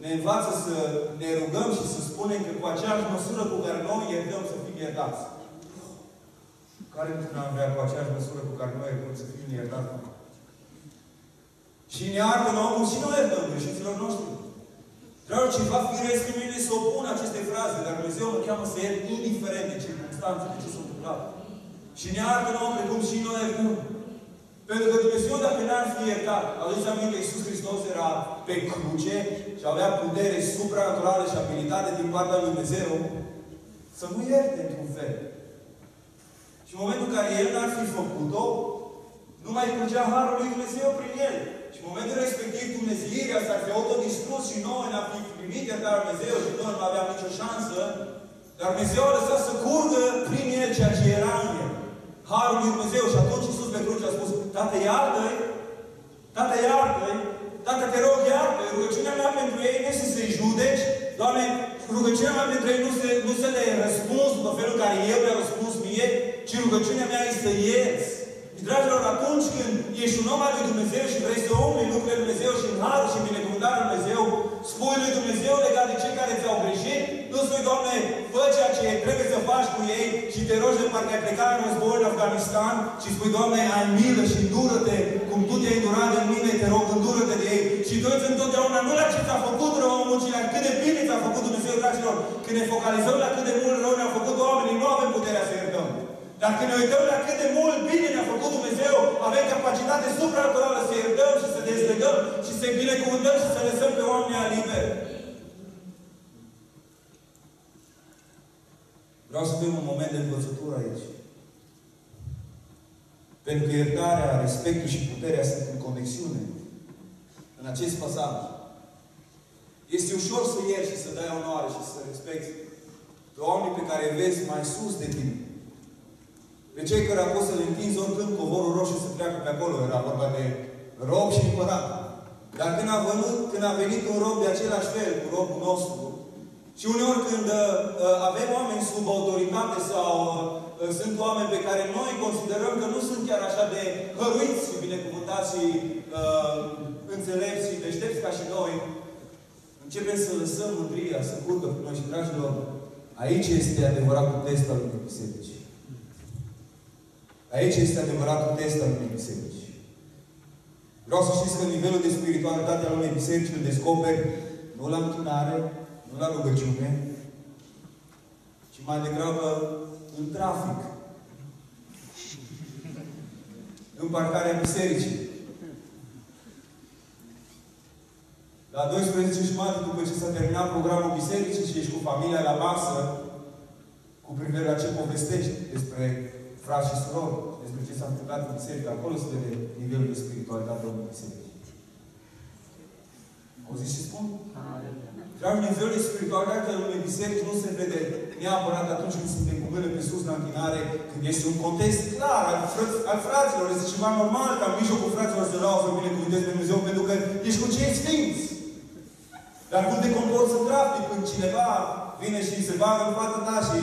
ne învață să ne rugăm și să spunem că cu aceeași măsură cu care noi iertăm să fim iertați. Care nu am vrea cu aceeași măsură cu care noi iertăm să fim iertați? Și ne iartă nouă cum și noi iertăm greșiților noștri. Dragul, ceva firesc în mine să opun aceste fraze, dar Dumnezeu mă cheamă să iert indiferent de circunstanțe, de ce s-a întâmplat. Și ne iartă nouă precum și noi iertăm. Pentru că Dumnezeu, dacă n-ar fi iertat, aduceți aminte, Iisus Hristos era pe cruce și avea putere supranaturală și abilitate din partea lui Dumnezeu să nu ierte într-un fel. Și în momentul în care El n-ar fi făcut-o, nu mai curgea Harul lui Dumnezeu prin El. Și în momentul respectiv Dumnezeirea s-ar fi autodistrus și noi n-am fi primit iertarea Lui Dumnezeu și noi nu aveam nicio șansă, dar Dumnezeu a lăsat să curgă prin El ceea ce era în El. Harul lui Dumnezeu. Și atunci Iisus pe cruce a spus, Tată, iartă-i, Tată, iartă-i, Tată, te rog, iartă-i. Rugăciunea mea pentru ei nu este să-i judeci, Doamne, rugăciunea mea pentru ei nu, se, nu să le răspuns după felul care eu le-am răspuns mie, ci rugăciunea mea este să ierți. Și, dragilor, atunci când ești un om al lui Dumnezeu și vrei să umli lucrurile lui Dumnezeu și în harul și în binecuvântarea lui Dumnezeu, spui lui Dumnezeu legat de cei care ți-au greșit, nu spui, Doamne, fă ceea ce trebuie să faci cu ei și te rogi de parcă ai plecat în război în Afganistan și spui, Doamne, ai milă și îndură-te, cum Tu te-ai îndurat de mine, te rog, îndură-te de ei. Și tu îți întotdeauna nu la ce ți-a făcut rău, ci la cât de bine ți-a făcut Dumnezeu, dragilor. Când ne focalizăm la cât de mult rău ne-a făcut oamenii, nu avem puterea să iertăm. Dar când ne uităm la cât de mult bine ne-a făcut Dumnezeu, avem capacitate supranaturală să iertăm și să dezlegăm și să-i binecuvântăm și să lăsăm pe oamenii liber. Vreau să avem un moment de învățătură aici. Pentru că iertarea, respectul și puterea sunt în conexiune în acest pasaj. Este ușor să ierți și să dai onoare și să respecti pe oamenii pe care vezi mai sus de tine. Pe cei care au fost să le întinzi oricând covorul roșu să treacă pe acolo. Era vorba de rob și împărat. Dar când a, venit, când a venit un rob de același fel cu robul nostru, și uneori când uh, uh, avem oameni sub autoritate sau uh, sunt oameni pe care noi considerăm că nu sunt chiar așa de hăruiți și binecuvântați și uh, înțelepți și deștepți ca și noi, începem să lăsăm mândria să curgă pe noi și, dragilor, aici este adevăratul test al unui biserici. Aici este adevăratul test al unei biserici. Vreau să știți că nivelul de spiritualitate al unei biserici îl descoperi nu la închinare, nu la rugăciune, ci mai degrabă în trafic. În parcarea bisericii. La 12 jumate, după ce s-a terminat programul bisericii și ești cu familia la masă, cu privire la ce povestești despre frați și surori, despre ce s-a întâmplat în biserică, acolo se vede nivelul de spiritualitate al bisericii. Auziți ce spun? Dragi, nivelul de spiritualitate al unei biserici nu se vede neapărat atunci când suntem cu mâine pe sus la închinare, când este un context clar al, fr- al fraților. Este ceva normal ca în mijlocul fraților să dau să binecuvântezi pe Dumnezeu, pentru că ești cu cei sfinți. Dar cum te comporți în trafic când cineva vine și se bagă în fața ta și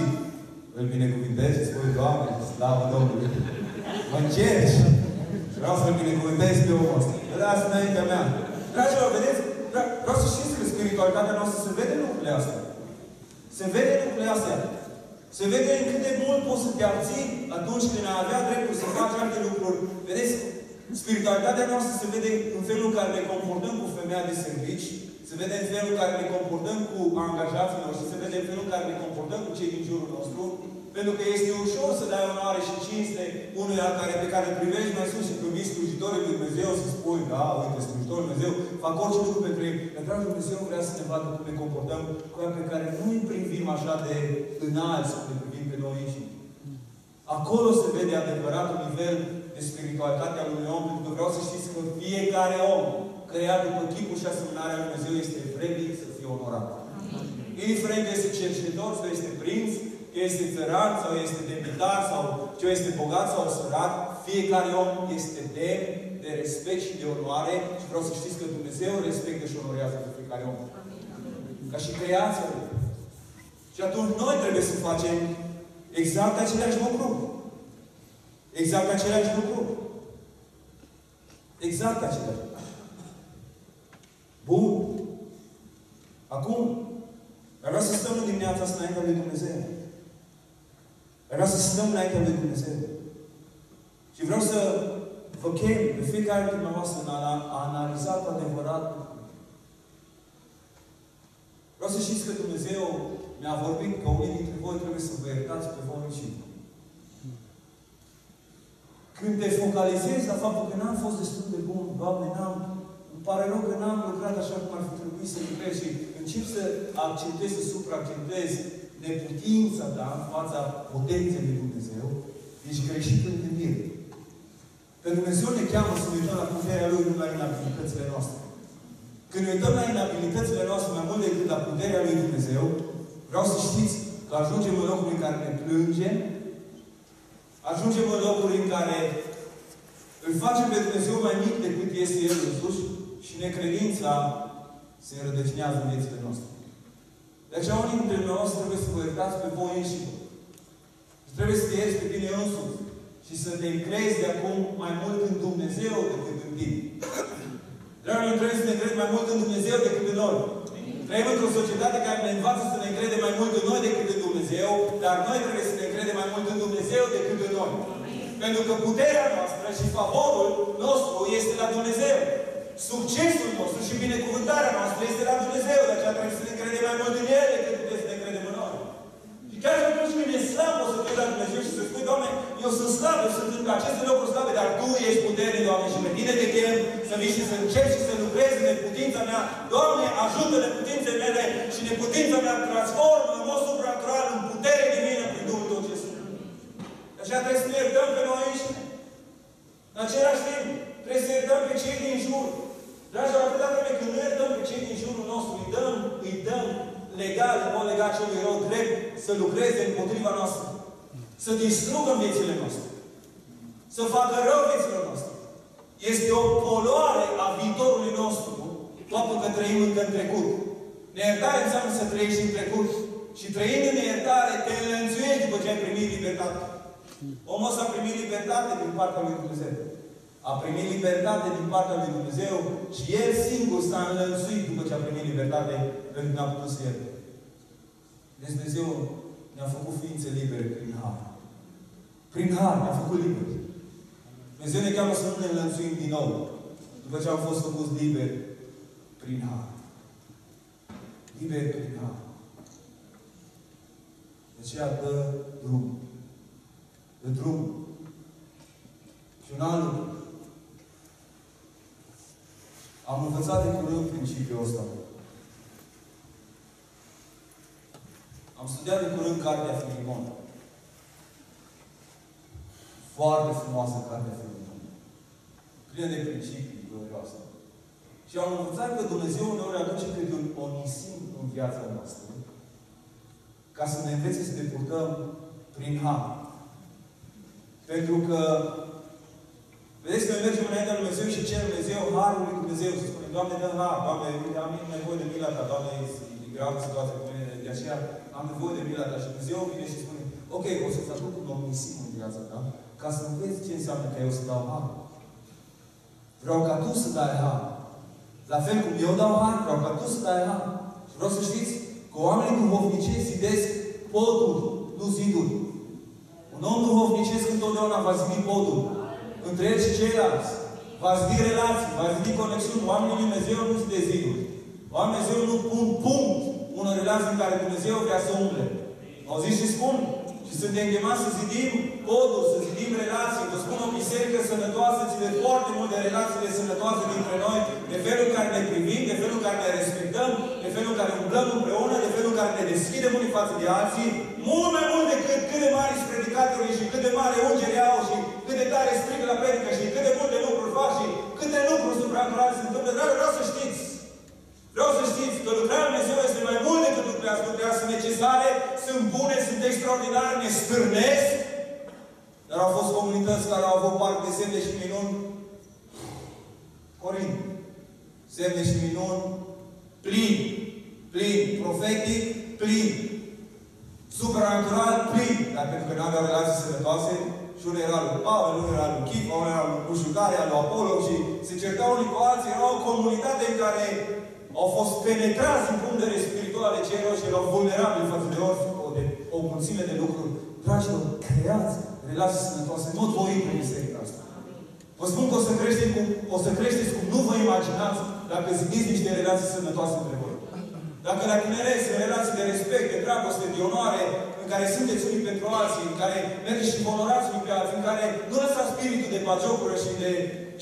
îl binecuvintezi și spui, Doamne, slavă Domnului. Mă încerci. Vreau să-l binecuvântez pe omul ăsta. Vedeați înaintea mea. Dragilor, vedeți? Vreau să știți că spiritualitatea noastră se vede în lucrurile astea. Se vede în lucrurile astea. Se vede în cât de mult poți să te abții atunci când ai avea dreptul să faci alte lucruri. Vedeți? Spiritualitatea noastră se vede în felul în care ne comportăm cu femeia de servici, se vede în felul în care ne comportăm cu angajații noștri, se vede în felul în care ne comportăm cu cei din jurul nostru, pentru că este ușor să dai onoare și cinste unuia care, pe care îl privești mai sus și când vii slujitorii lui Dumnezeu să spui, da, uite, slujitorul lui Dumnezeu, fac orice lucru pentru ei. Dar, dragul Dumnezeu vrea să ne vadă cum ne comportăm cu aia pe care nu îi privim așa de înalți cum ne privim pe noi înșine. Acolo se vede adevăratul nivel de spiritualitate al unui om, pentru că vreau să știți că fiecare om creat după chipul și asemănarea lui Dumnezeu este vrednic să fie onorat. Indiferent că este cercetător sau este prinț, că este țăran sau este demnitar sau ce este bogat sau sărat, fiecare om este demn de respect și de onoare și vreau să știți că Dumnezeu respectă și onorează pe fiecare om. Ca și creația Lui. Și atunci noi trebuie să facem exact aceleași lucruri. Exact aceleași lucruri. Exact aceleași. Bun. Acum, vreau să stăm în dimineața asta înaintea lui Dumnezeu. Vreau să stăm înaintea lui Dumnezeu. Și vreau să vă chem pe fiecare dintre dumneavoastră a, a analiza cu adevărat Vreau să știți că Dumnezeu mi-a vorbit că unii dintre voi trebuie să vă iertați pe voi și când te focalizezi la faptul că n-am fost destul de bun, Doamne, n-am, îmi pare rău că n-am lucrat așa cum ar fi trebuit să lucrez și încep să accentez, să supraccentez neputința ta în fața potenței lui Dumnezeu, ești greșit în gândire. Pentru Dumnezeu ne cheamă să ne uităm la puterea Lui, nu la inabilitățile noastre. Când ne uităm la inabilitățile noastre mai mult decât la puterea Lui Dumnezeu, vreau să știți că ajungem în locuri în care ne plângem, ajungem în locuri în care îl facem pe Dumnezeu mai mic decât este El însuși și necredința se rădăcinează în viețile noastre. De aceea unii dintre noi trebuie să vă iertați pe voi înșivă. Și trebuie să te ierți pe tine însuți. Și să te încrezi de acum mai mult în Dumnezeu decât în tine. Dragii trebuie să ne încredem mai mult în Dumnezeu decât în noi. Trăim într-o societate care ne învață să ne încredem mai mult în noi decât în Dumnezeu, dar noi trebuie să ne încredem mai mult în Dumnezeu decât în noi. Pentru că puterea noastră și favorul nostru este la Dumnezeu. Succesul nostru și binecuvântarea noastră este la Dumnezeu, de aceea trebuie să ne încredem mai mult în El decât putem să ne încredem în noi. Și chiar și atunci când e slab, o să te la Dumnezeu și să spui, Doamne, eu sunt slab, eu sunt în aceste locuri slabe, dar Tu ești puternic, Doamne, și pe Tine te chem să vii și să încerci și să lucrezi în neputința mea. Doamne, ajută neputințele mele și neputința mea transformă în mod supranatural în putere divină prin Duhul Tău ce sunt. De aceea trebuie să ne iertăm pe noi aici. În același timp, trebuie să iertăm pe cei din jur. Dragilor, atâta vreme când nu iertăm pe cei din jurul nostru, îi dăm, îi dăm legal, în mod legal celui rău drept să lucreze împotriva noastră. Să distrugă viețile noastre. Să facă rău vieților noastre. Este o poluare a viitorului nostru. Faptul că trăim încă în trecut. Neiertare înseamnă să trăiești în trecut. Și trăind în neiertare, te înlănțuiești după ce ai primit libertate. Omul ăsta a primit libertate din partea lui Dumnezeu a primit libertate din partea lui Dumnezeu și El singur s-a înlănțuit după ce a primit libertate pentru că a putut să ierte. Deci Dumnezeu ne-a făcut ființe libere prin har. Prin har ne-a făcut liberi. Dumnezeu ne cheamă să nu ne înlănțuim din nou după ce am fost făcuți liberi prin har. Liberi prin har. De aceea dă drum. Dă drum. Și un alt lucru. Am învățat de curând principiul ăsta. Am studiat de curând cartea Filimon. Foarte frumoasă cartea Filimon. Plină de principii glorioase. Și am învățat că Dumnezeu uneori aduce câte un onisim în viața noastră. Ca să ne învețe să ne purtăm prin har. Pentru că Vedeți că noi mergem înaintea lui Dumnezeu și cer Dumnezeu Harul lui Dumnezeu și spune, Doamne, dă Har, Doamne, uite, am nevoie de mila Ta, Doamne, e gravă situația cu mine, de aceea am nevoie de mila Ta. Și Dumnezeu vine și spune, ok, o să-ți aduc un omnisim în viața ta, ca să înveți ce înseamnă că eu să dau Har. Vreau ca tu să dai Har. La fel cum eu dau Har, vreau ca tu să dai Har. Și vreau să știți că oamenii duhovnici zidesc podul, nu zidul. Un om duhovnicesc întotdeauna va zidi podul între el și ceilalți. Va zidi relații, va zidi conexiuni. Oamenii lui Dumnezeu nu zide ziduri. Oamenii Dumnezeu nu pun punct unor relații în care Dumnezeu vrea să umble. zis și spun? Și suntem chemați să zidim podul, să zidim relații. Vă spun o biserică sănătoasă ține foarte mult de relațiile sănătoase dintre noi, de felul în care ne privim, de felul în care ne respectăm, de felul în care umblăm împreună, de felul în care ne deschidem unii față de alții, mult mai mult decât cât de mari predicatorii și cât de mare ungeri au și cât de tare strigă la predică și cât de multe lucruri fac și câte lucruri supranaturale se întâmplă. Dar vreau să știți, vreau să știți că lucrarea Lui Dumnezeu este mai mult decât lucrurile astea. Lucrurile sunt necesare, sunt bune, sunt extraordinare, ne stârnesc. Dar au fost comunități care au avut parte de semne și minuni. Corint. Semne și minuni plin. Plin. Profetic, plin supranatural plin, dar pentru că nu aveau relații sănătoase, și unul era lui Pavel, unul era lui Chip, unul era lui Bușucare, lui Apollo și se certau unii cu alții. Era o comunitate în care au fost penetrați din punct de vedere spiritual de cei rău și erau vulnerabili față de orice, o, de, o mulțime de lucruri. Dragilor, creați relații sănătoase, nu voi în biserica asta. Vă spun că o să creșteți cum, o să creșteți cum nu vă imaginați dacă zidiți niște relații sănătoase între voi. Dacă la tineret sunt relații de respect, de dragoste, de onoare, în care sunteți unii pentru alții, în care mergeți și vă onorați unii pe alții, în care nu lăsați spiritul de bagiocură și de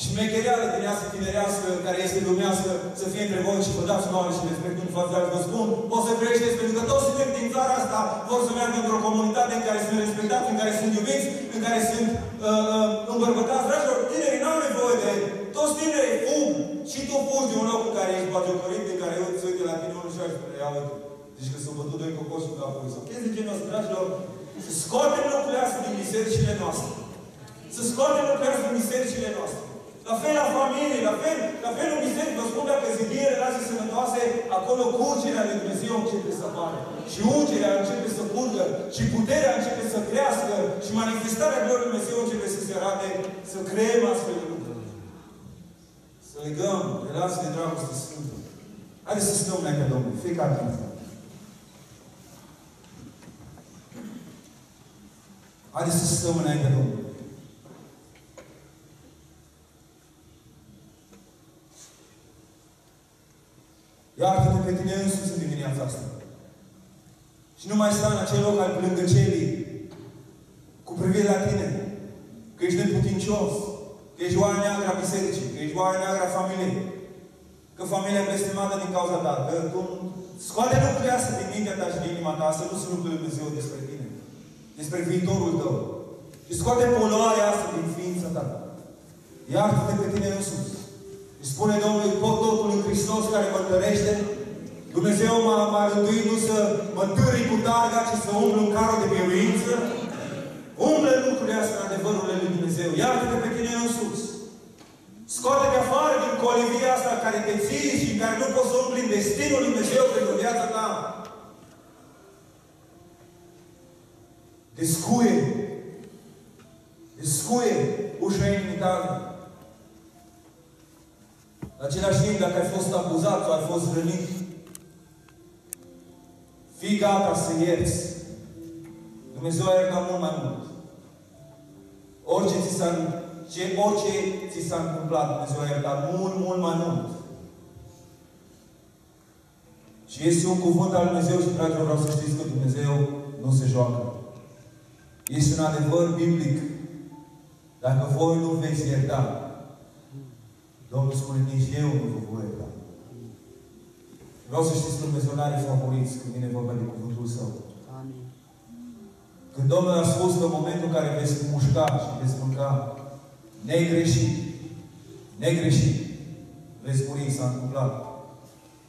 șmecherială de neasă tinerească, care este lumească, să fie între voi și vă dați onoare și respect unii față de alții. Vă spun, o să creșteți, pentru că toți suntem din țara asta, vor să meargă într-o comunitate în care sunt respectați, în care sunt iubiți, în care sunt uh, uh, îmbărbătați. Dragilor, tinerii n-au nevoie de toți tinerii fug. Și tu fugi de un loc în care ești bagiocorit, de care eu se uite la tine unul și așa spune, ia uite. Deci că s-au bătut doi cocoși cu capul sau chestii genul ăsta, dragilor. Să scoatem lucrurile astea din bisericile noastre. Să scoatem lucrurile astea din bisericile noastre. La fel la familie, la fel, la fel în biserică, vă spun dacă zidim relații sănătoase, acolo curgerea lui Dumnezeu începe să apară. Și ungerea începe să curgă, și puterea începe să crească, și manifestarea gloriei lui Dumnezeu începe să se arate, să creăm astfel de lucruri. Să legăm relații de dragoste sfântă. Haideți să stăm înaintea Domnului, fiecare dintre Haideți să stăm înaintea Domnului. Iartă-te pe tine însuți în dimineața asta. Și nu mai sta în acel loc al plângăcelii cu privire la tine. Că ești neputincios. Că ești oare neagră a bisericii. Că ești oare neagră a familiei. Că familia e blestemată din cauza ta. Că tu scoate lucrurile astea din mintea ta și din inima ta. Asta nu sunt lucrurile Dumnezeu despre tine. Despre viitorul tău. Și scoate poluarea asta din ființa ta. Iartă-te pe tine însuți. Îi spune Domnului, pot totul în Hristos care mă întărește. Dumnezeu m-a rânduit nu să mă târâi cu targa, ci să umblu în carul de biruință. Umble lucrurile astea în adevărurile lui Dumnezeu. Iartă-te pe tine însuți. Scoate-te afară din colivia asta care te ții și care nu poți să umbli în destinul lui Dumnezeu pentru viața ta. Descuie. Descuie ușa inimii tale. În același timp, dacă ai fost abuzat sau ai fost rănit, fii gata să ierți. Dumnezeu a iertat mult mai mult. Orice ți s-a, ce, orice ți s-a întâmplat, Dumnezeu a iertat mult, mult mai mult. Și este un cuvânt al Dumnezeu și, dragilor, vreau să știți că Dumnezeu nu se joacă. Este un adevăr biblic. Dacă voi nu veți ierta, Domnul spune, nici eu nu vă voi ierta. Vreau să știți că Dumnezeu nu are favoriți când vine vorba de cuvântul Său. Amin. Când Domnul a spus că în momentul în care veți mușca și veți mânca negreșit, negreșit, veți muri, s-a întâmplat.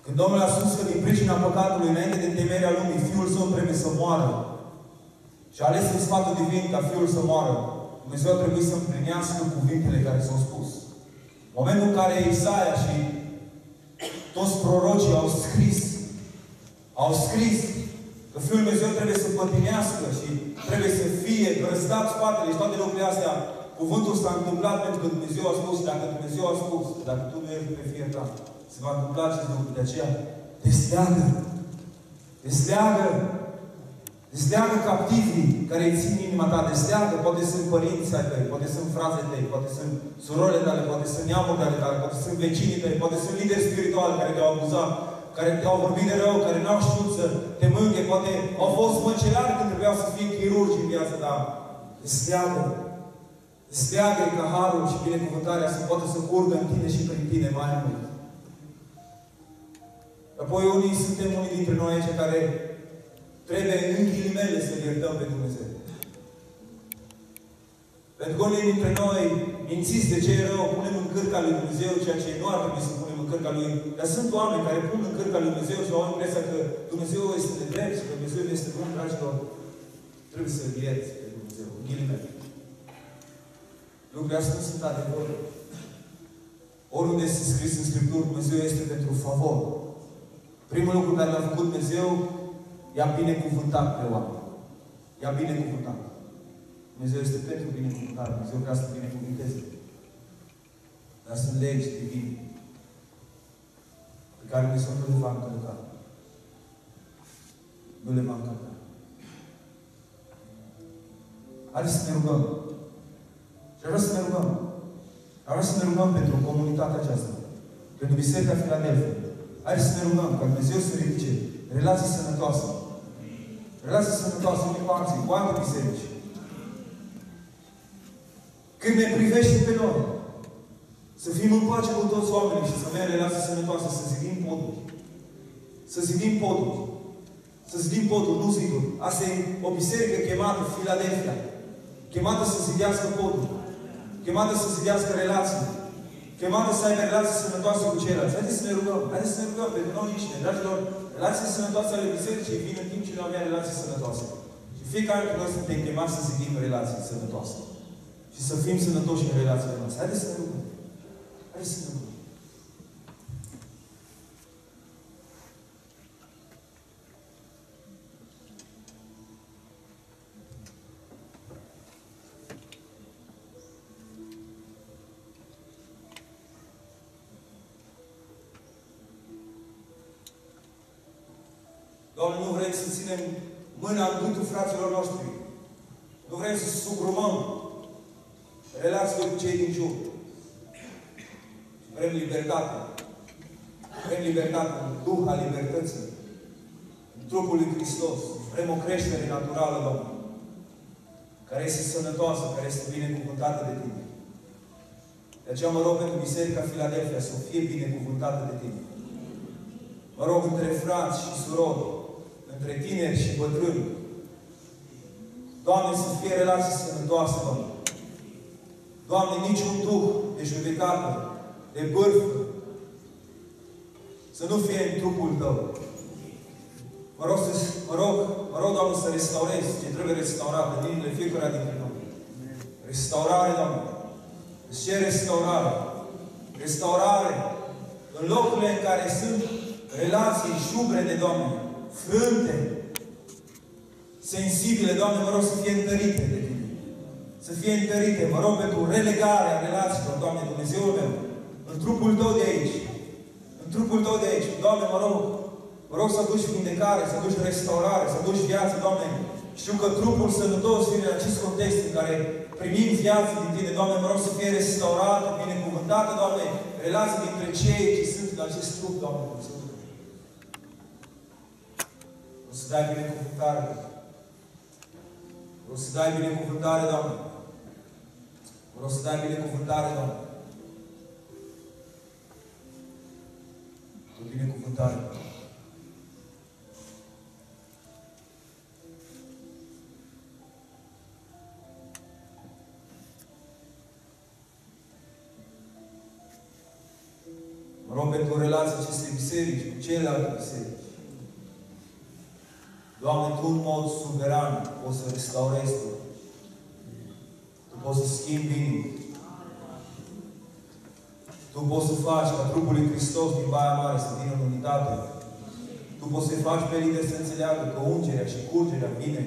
Când Domnul a spus că din pricina păcatului, înainte de temerea lumii, Fiul Său trebuie să moară și a ales în sfatul divin ca Fiul să moară, Dumnezeu a trebuit să împlinească cuvintele care s-au spus. Momentul în care Isaia și toți prorocii au scris, au scris că Fiul Dumnezeu trebuie să pătinească și trebuie să fie brăzdat spatele și toate lucrurile astea, cuvântul s-a întâmplat pentru că Dumnezeu a spus și dacă Dumnezeu a spus, dacă tu nu ești pe fie ta, se va întâmpla acest lucru. De aceea, desteagă! Desteagă! Desteagă captivii care îi țin inima ta, desteagă, poate sunt părinții ai tăi, poate sunt fratele tăi, poate sunt surorile tale, poate sunt neamurile tale, tale, poate sunt vecinii tăi, poate sunt lideri spirituali care te-au abuzat, care te-au vorbit de rău, care n-au știut să te mânghe, poate au fost măcelari când trebuiau să fie chirurgi în viața ta. Desteagă! Desteagă ca harul și binecuvântarea să poată să curgă în tine și prin tine mai mult. Apoi unii suntem unii dintre noi aici care trebuie în ghilimele să iertăm pe Dumnezeu. Pentru că unii dintre noi mințiți de ce e rău, punem în cârca lui Dumnezeu ceea ce nu ar trebui să punem în cârca lui. Dar sunt oameni care pun în cârca lui Dumnezeu și au impresia că Dumnezeu este de drept și că Dumnezeu este bun, dragilor. Trebuie să ierți pe Dumnezeu, în ghilimele. Lucrurile astea nu sunt adevăr. Oriunde este scris în Scriptură, Dumnezeu este pentru favor. Primul lucru care l-a făcut Dumnezeu, i-a binecuvântat pe oameni. I-a binecuvântat. Dumnezeu este pentru binecuvântare. Dumnezeu vrea să binecuvânteze. Dar sunt legi divine pe care Dumnezeu nu le va încălca. Nu le va încălca. Haideți să ne rugăm. Și vreau să ne rugăm. Vreau să ne rugăm pentru comunitatea aceasta. Pentru Biserica Filadelfia. Haideți să ne rugăm ca Dumnezeu să ridice relații sănătoase. Relații sănătoase unii cu alții, cu alte biserici. Când ne privește pe noi, să fim în pace cu toți oamenii și să avem relații sănătoase, să zidim poduri. Să zidim poduri. Să zidim poduri, nu ziduri. Asta e o biserică chemată Filadelfia. Chemată să zidească poduri. Chemată să zidească relații. Chemată să aibă relații sănătoase cu ceilalți. Haideți să ne rugăm. Haideți să ne rugăm pentru noi niște. Dragilor, relații sănătoase ale bisericii vin în timp ce noi avem relații sănătoase. Și fiecare dintre noi suntem chemați să zidim relații sănătoase. Și să fim sănătoși în relațiile noastre. Haideți să ne rugăm. Haideți să ne rugăm. Fraților noștri. Nu vrem să sugrumăm relațiile cu cei din jur. Vrem libertate. Vrem libertate, în Duh al libertății. În trupul lui Hristos. Vrem o creștere naturală, Doamne. Care este sănătoasă, care este binecuvântată de Tine. De aceea mă rog pentru Biserica Filadelfia să fie binecuvântată de Tine. Mă rog între frați și surori, între tineri și bătrâni. Doamne, să fie relații sănătoase, Doamne. Doamne, niciun duh de judecată, de bârf, să nu fie în trupul Tău. Mă rog, să, mă rog, mă rog, Doamne, să restaurezi ce trebuie restaurat în inimile fiecare dintre noi. Restaurare, Doamne. Îți cer restaurare. Restaurare în locurile în care sunt relații șubrede, Doamne, frânte, sensibile, Doamne, mă rog să fie întărite de Tine. Să fie întărite. Mă rog pentru relegarea relațiilor, Doamne, Dumnezeul meu, în trupul Tău de aici. În trupul Tău de aici. Doamne, mă rog, mă rog să aduci vindecare, să aduci restaurare, să aduci viață, Doamne. Știu că trupul sănătos vine în acest context în care primim viață din Tine, Doamne, mă rog să fie restaurată, binecuvântată, Doamne, relații dintre cei ce sunt în acest trup, Doamne, Dumnezeu. O să dai binecuvântare. O să dai binecuvântare, Doamne. O să dai binecuvântare, Doamne. O binecuvântare. Mă rog pentru relația acestei biserici cu celelalte biserici. Doamne, Tu în mod suveran o să restaurezi Tu. Tu poți să schimbi inimi. Tu poți să faci ca trupul lui Hristos din Baia Mare să vină în unitate. Tu poți să-i faci pe lideri să înțeleagă că ungerea și curgerea vine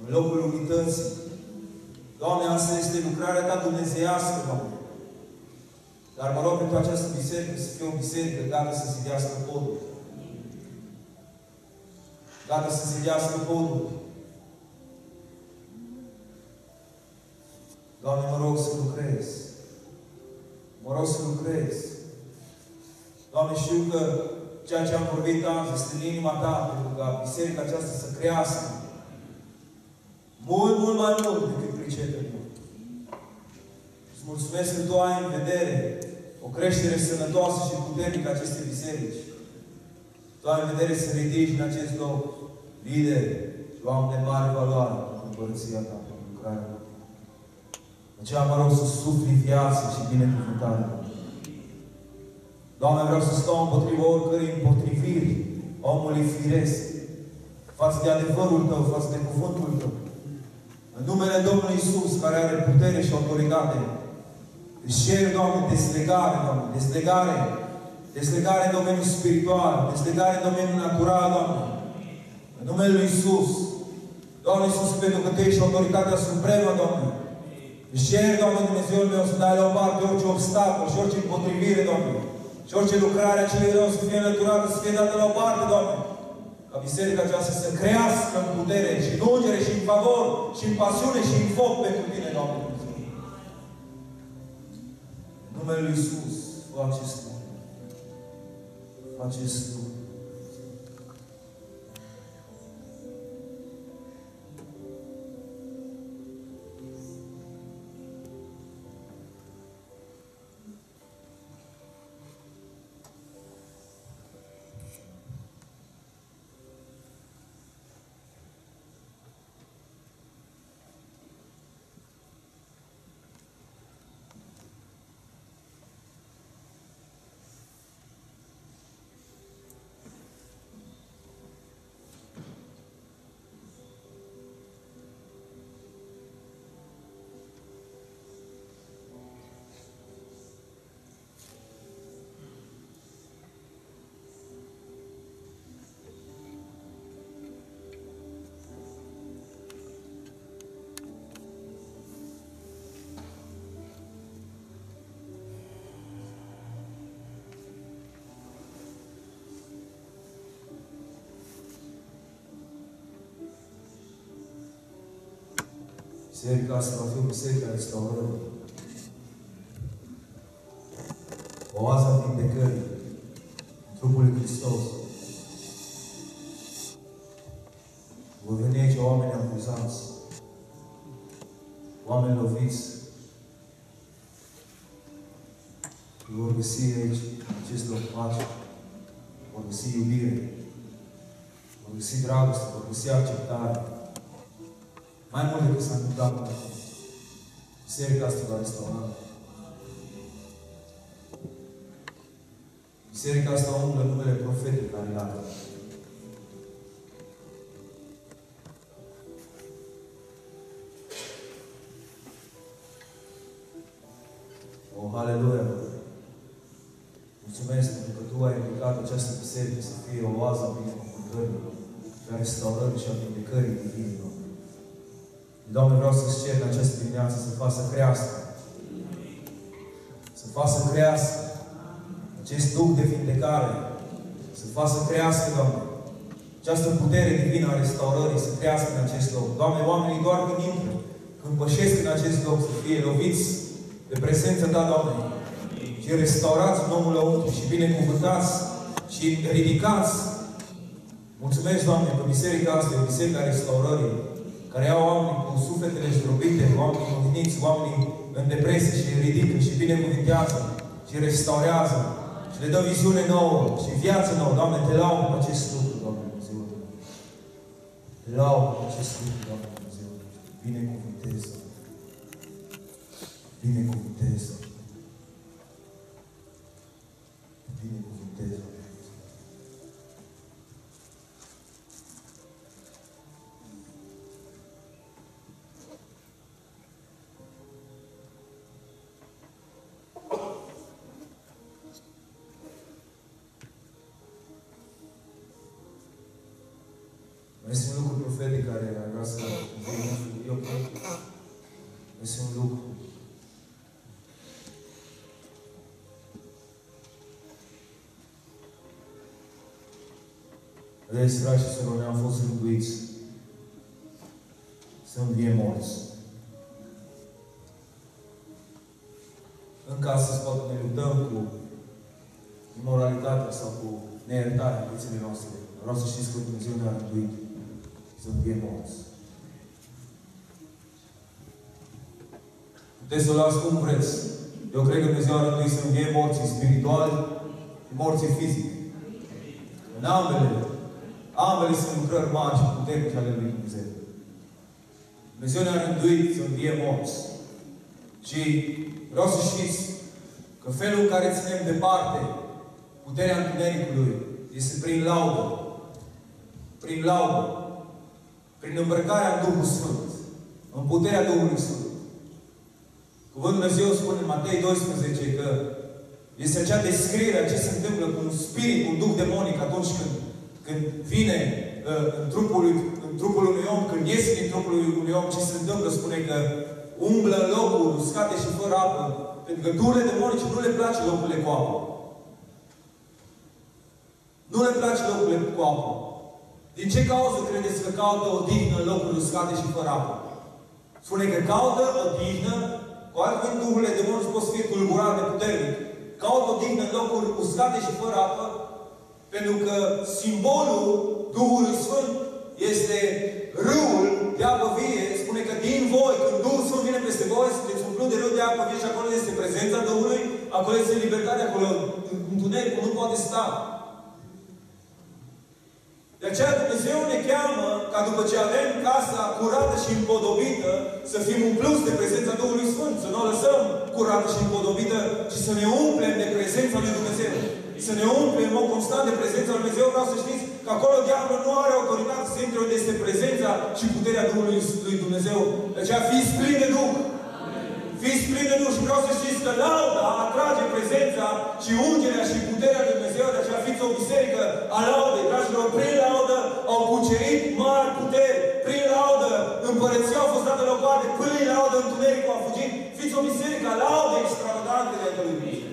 în locul unității. Doamne, asta este lucrarea Ta dumnezeiască, Doamne. Dar mă rog pentru această biserică să fie o biserică gata să zidească podul. Gata să zidească podul. Doamne, mă rog să lucrez. Mă rog să lucrez. Doamne, știu că ceea ce am vorbit azi este în inima Ta, pentru ca biserica aceasta să crească. Mult, mult mai mult decât priceperea. Îți mulțumesc că Tu ai în vedere o creștere sănătoasă și puternică a acestei biserici. Tu ai în vedere să ridici în acest loc lideri și oameni de mare valoare în împărăția Ta, în lucrarea aceea mă rog să sufli viață și binecuvântare. Doamne, vreau să stau împotriva oricărei împotriviri omului firesc, față de adevărul Tău, față de cuvântul Tău. În numele Domnului Isus, care are putere și autoritate, își cer, Doamne, deslegare, Doamne, deslegare, deslegare în domeniul spiritual, deslegare în domeniul natural, Doamne. În numele Lui Isus, Doamne Isus, pentru că Tu ești autoritatea supremă, Doamne. Își cer, Doamne Dumnezeul meu, să dai la o parte orice obstacol și orice împotrivire, Doamne. Și orice lucrare a celui rău să fie înlăturată, să fie dată la o parte, Doamne. Ca biserica aceasta să crească în putere și în ungere și în favor și în pasiune și în foc pentru Tine, Doamne Dumnezeu. În numele Lui Iisus, fă acest lucru. Fă acest lucru. Biserica asta va fi o biserică a restaurării. Oaza vindecării. Trupul lui Hristos. Vor veni aici oameni acuzați. Oameni loviți. Vor găsi aici, acest loc pace. Vor găsi iubire. Vor găsi dragoste. Vor găsi acceptare. Mai mult decât s-a întâmplat până acum. Biserica asta va restaura. Biserica asta umblă numele profetic care l-a O, Doamne, vreau să-ți cer în această dimineață să facă să crească. Să facă să crească acest duc de vindecare. Să facă să crească, Doamne. Această putere divină a restaurării să crească în acest loc. Doamne, oamenii doar când intră, când pășesc în acest loc, să fie loviți de prezența Ta, Doamne. Și restaurați în omul lăuntru și binecuvântați și ridicați. Mulțumesc, Doamne, că biserica asta e o biserică a restaurării care au oameni cu sufletele zdrobite, oameni mâhniți, oameni în depresie și îi ridică și binecuvintează și restaurează și le dă viziune nouă și viață nouă. Doamne, te lau cu acest lucru, Doamne Dumnezeu. Te lau cu acest lucru, Doamne Dumnezeu. Binecuvântez-o. Binecuvântez-o. Vedeți, dragi și sorori, am fost rânduiți să învie morți. În casă poate ne luptăm cu imoralitatea sau cu neiertarea viețile noastre. Vreau să știți că Dumnezeu ne-a rânduit să învie morți. Puteți să o luați cum vreți. Eu cred că Dumnezeu a rânduit să învie morții spirituali și morții fizici. În ambele, ambele sunt lucrări mari și puternice ale Lui Dumnezeu. Dumnezeu ne-a rânduit să învie morți. Și vreau să știți că felul în care ținem departe puterea întunericului este prin laudă. Prin laudă. Prin îmbrăcarea în Duhul Sfânt. În puterea Duhului Sfânt. Cuvântul Dumnezeu spune în Matei 12 că este acea descriere a ce se întâmplă cu un spirit, un duh demonic atunci când, când vine uh, în, trupul, în trupul unui om, când iese din trupul unui om, ce se întâmplă? Spune că umblă în locul uscate și fără apă. Pentru că duhurile demonice nu le place locurile cu apă. Nu le place locurile cu apă. Din ce cauză credeți că caută o dignă în locuri uscate și fără apă? Spune că caută o dignă, cu alte cuvinte, duhurile demonice pot să fie tulburate puternic. Caută o dignă în locuri uscate și fără apă, pentru că simbolul Duhului Sfânt este râul de apă vie. Spune că din voi, când Duhul Sfânt vine peste voi, sunteți umplut de râu de apă vie și acolo este prezența Duhului, acolo este libertatea, acolo întunericul nu poate sta. De aceea Dumnezeu ne cheamă ca după ce avem casa curată și împodobită, să fim umpluți de prezența Duhului Sfânt. Să nu o lăsăm curată și împodobită, ci să ne umplem de prezența Lui Dumnezeu. Să ne umplem în mod constant de prezența Lui Dumnezeu. Vreau să știți că acolo diavolul nu are autoritate să intre unde este prezența și puterea Duhului Lui Dumnezeu. De aceea fiți plini de Duh. Fiți plini de Duh și vreau să știți că lauda atrage prezența și ungerea și puterea Lui Dumnezeu. De aceea fiți o biserică a laudei. Dragilor, prin laudă au cucerit mari puteri. Prin laudă împărăția au fost date la o parte. Prin laudă întunericul a fugit. Fiți o biserică a laudei extravagante de Lui Dumnezeu.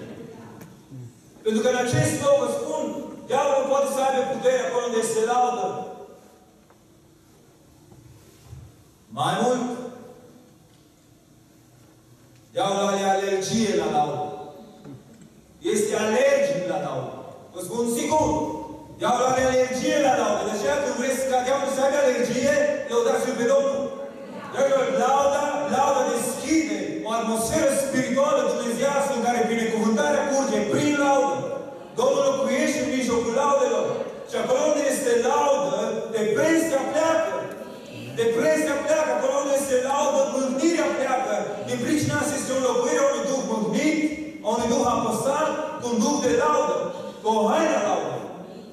Pentru că în acest loc, vă spun, diavolul poate să aibă putere acolo unde se laudă. Mai mult, Diavolul are alergie la laudă. Este alergic la laudă. Vă spun sigur. Diavolul are alergie la laudă. De aceea când vreți ca diavolul să aibă alergie, lăudați-l pe Domnul. Dragilor, lauda, lauda deschide o atmosferă spirituală dumnezească în care binecuvântarea curge prin laudă. Domnul locuiește în mijlocul laudelor. Și acolo unde este laudă, depresia pleacă. Depresia pleacă. Acolo unde este laudă, mântirea pleacă. Din pricina asta este o locuire a unui Duh mâhnit, a unui Duh apăsat, cu un Duh de laudă, cu o haină laudă.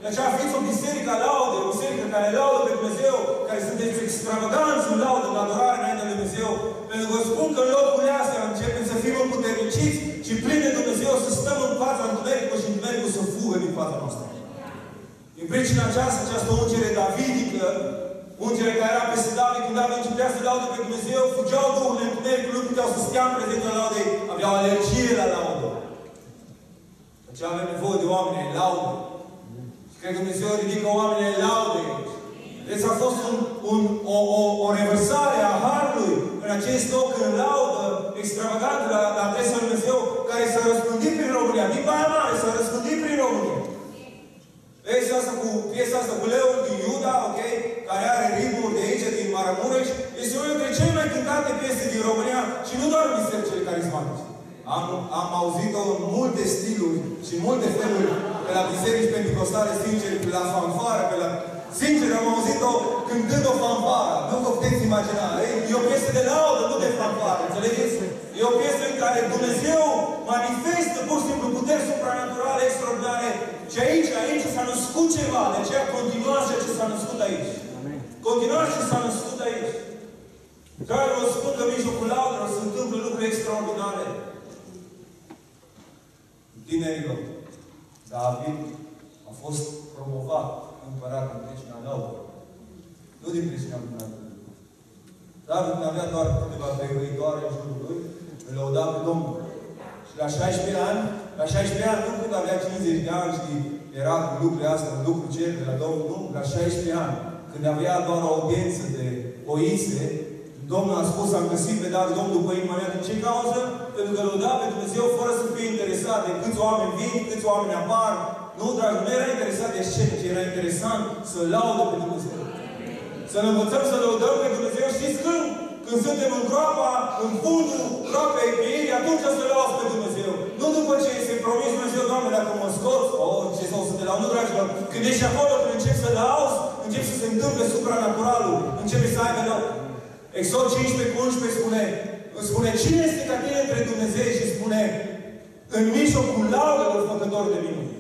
De aceea fiți o biserică a laudă, o biserică care laudă pe Dumnezeu, care sunteți extravaganți în laudă, în adorare înainte de Dumnezeu. Pentru că vă spun că în locurile astea începem să fim împuterniciți și plini de Dumnezeu să stăm în fața întunericului și întunericul să fugă din fața noastră. Din pricina aceasta, această ungere davidică, ungere care era peste David, când David începea să laudă pe Dumnezeu, fugeau Duhurile întunericului, nu puteau să stea în prezența laudei, aveau alergie la laudă. De aceea avem nevoie de oameni în laudă. Și cred că Dumnezeu ridică oameni în laudă deci a fost un, un, o, o, o revărsare a Harului în acest loc, în laudă extravagantă la, la adresa Lui Dumnezeu, care s-a răspândit prin România. Din Baia Mare s-a răspândit prin România. Vezi asta cu piesa asta cu leul din Iuda, ok? Care are ritmuri de aici, din Maramureș. Este unul dintre cele mai cântate piese din România și nu doar în bisericile carismatice. Am, am auzit-o în multe stiluri și multe feluri pe la biserici pentecostale, sincer, pe la fanfară, pe la... Sincer, am auzit-o cântând o fanfară. Nu vă puteți imagina. E o piesă de laudă, nu de fanfară. Înțelegeți? E o piesă în care Dumnezeu manifestă pur și simplu puteri supranaturale extraordinare. Și aici, aici s-a născut ceva. De aceea continuați ceea ce s-a născut aici. Continuați ce s-a născut aici. Care vă spun că în mijlocul laudelor se întâmplă lucruri extraordinare. Tinerilor, David a fost promovat împărat în trecerea laudelor. Nu din pricina bunătății. David avea doar câteva beguitoare în jurul lui, îl lăuda pe Domnul. Și la 16 ani, la 16 ani, nu când avea 50 de ani și era cu lucrurile astea, cu lucruri cer de la Domnul, nu, la 16 ani, când avea doar o audiență de oise, Domnul a spus, am găsit pe David, Domnul după inima mea. De ce cauză? Pentru că lăuda pe Dumnezeu fără să fie interesat de câți oameni vin, câți oameni apar. Nu, dragi, nu era interesat de scenă, ci era interesant să laudă pe Dumnezeu. Să ne învățăm să lăudăm pe Dumnezeu. Știți când? Când suntem în groapa, în fundul groapei ieri, atunci să lauzi pe Dumnezeu. Nu după ce se promis Dumnezeu, Doamne, dacă mă scot, oh, ce sau să te lau. Nu, dragilor, când ești acolo, când începi să lauzi, începi să se întâmple supranaturalul, începi să aibă loc. Exod 15 cu 11 spune, spune, cine este ca tine între Dumnezeu și spune, în mijlocul laudelor făcător de minuni.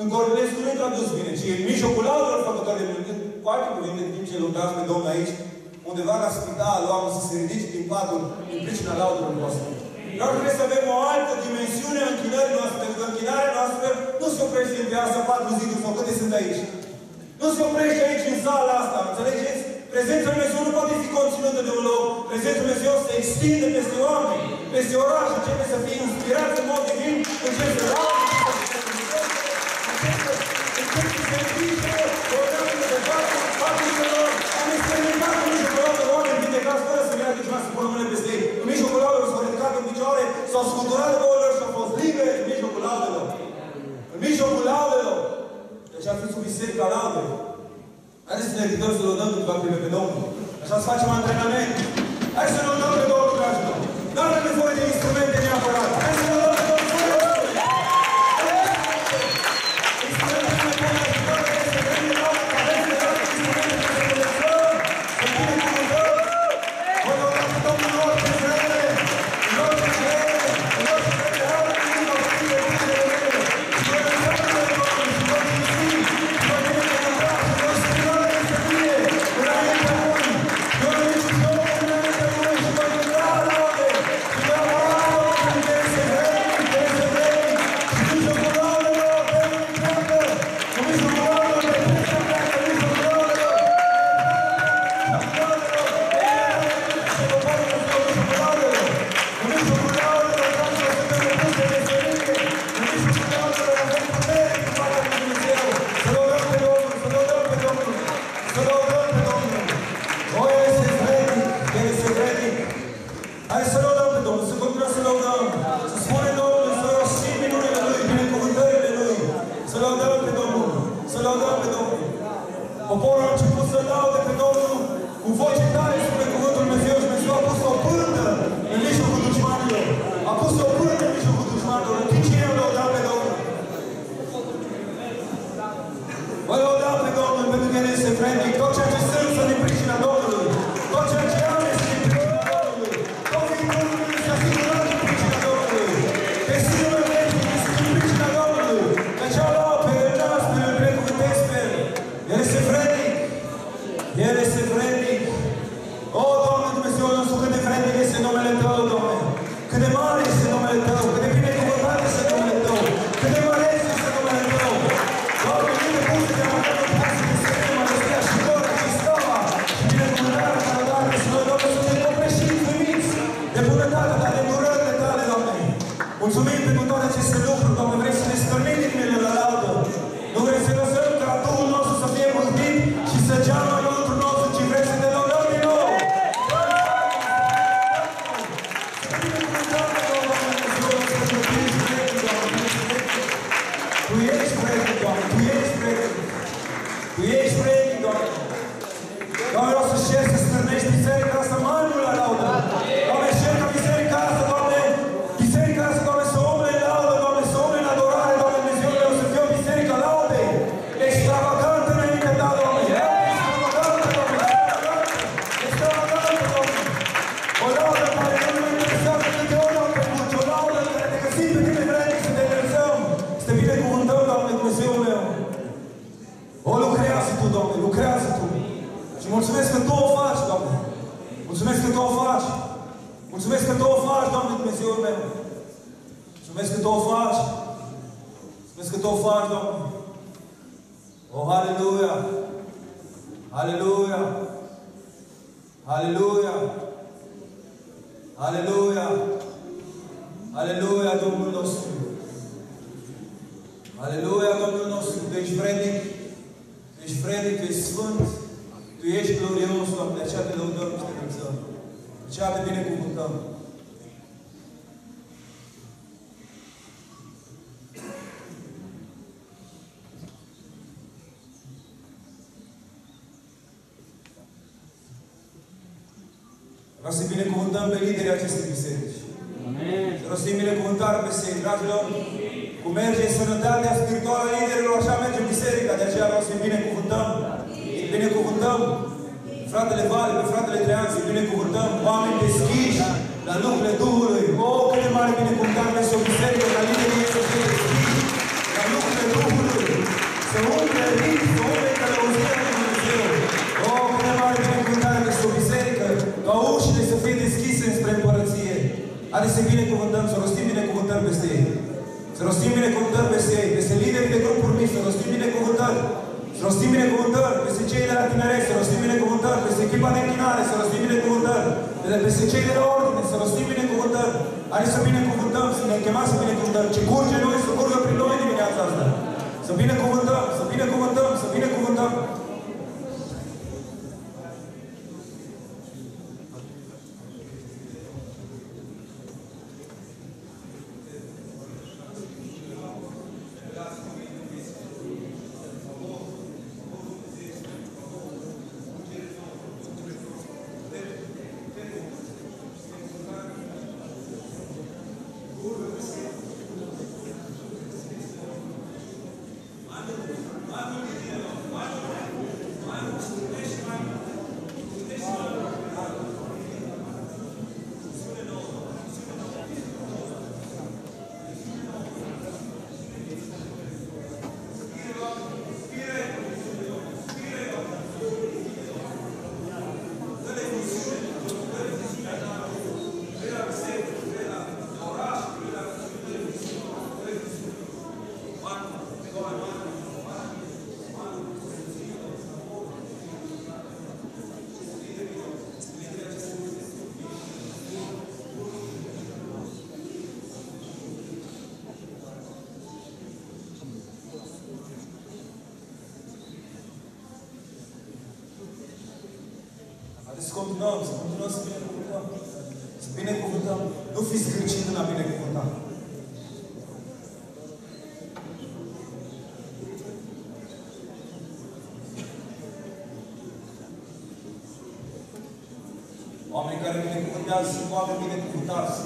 În Cornelescu nu i tradus bine, ci în mijlocul laudelor făcător de minuni. Cu alte cuvinte, în timp ce lăudați pe Domnul aici, undeva la spital, oameni să se ridice din patul din pricina laudelor noastre. Dar trebuie să avem o altă dimensiune a închinării noastre, pentru că închinarea noastră nu se oprește în viața patru ziduri sau câte sunt aici. Nu se oprește aici în sala asta, înțelegeți? Prezența Lui Dumnezeu nu poate fi conținută de un loc. Prezența Lui Dumnezeu se extinde peste oameni, peste oraș, începe să fie inspirat în mod divin, începe să laude, începe să se ridice, organele de față, faptelor, am experimentat meargă cineva să pună mâine peste ei. În mijlocul lor s-au ridicat în picioare, s-au scuturat de bolilor și au fost liberi în mijlocul laudelor. În mijlocul laudelor. Deci ar fi sub biserica laudelor. Haideți să ne ridicăm să lăudăm câteva clipe pe Domnul. Așa să facem antrenament. Hai să lăudăm pe Domnul, dragilor. Nu avem nevoie de instrumente neapărat. Binecuvântăm pe liderii acestei biserici. Amen. Rostim binecuvântare peste ei, dragilor. Cum merge binecuvântări peste ei, peste liderii de grupuri mici, să rostim binecuvântări. Să rostim binecuvântări peste cei de la tineret, să rostim binecuvântări peste echipa de închinare, să rostim binecuvântări peste cei de la ordine, să rostim binecuvântări. Haideți să binecuvântăm, să ne chemați să binecuvântăm. Ce curge noi, să curgă prin noi dimineața asta. Să binecuvântăm, să binecuvântăm, să binecuvântăm. Haideți să continuăm, să continuăm să binecuvântăm. Să binecuvântăm. Nu fiți grăcini în a binecuvânta. Oamenii care binecuvântează sunt oameni binecuvântați.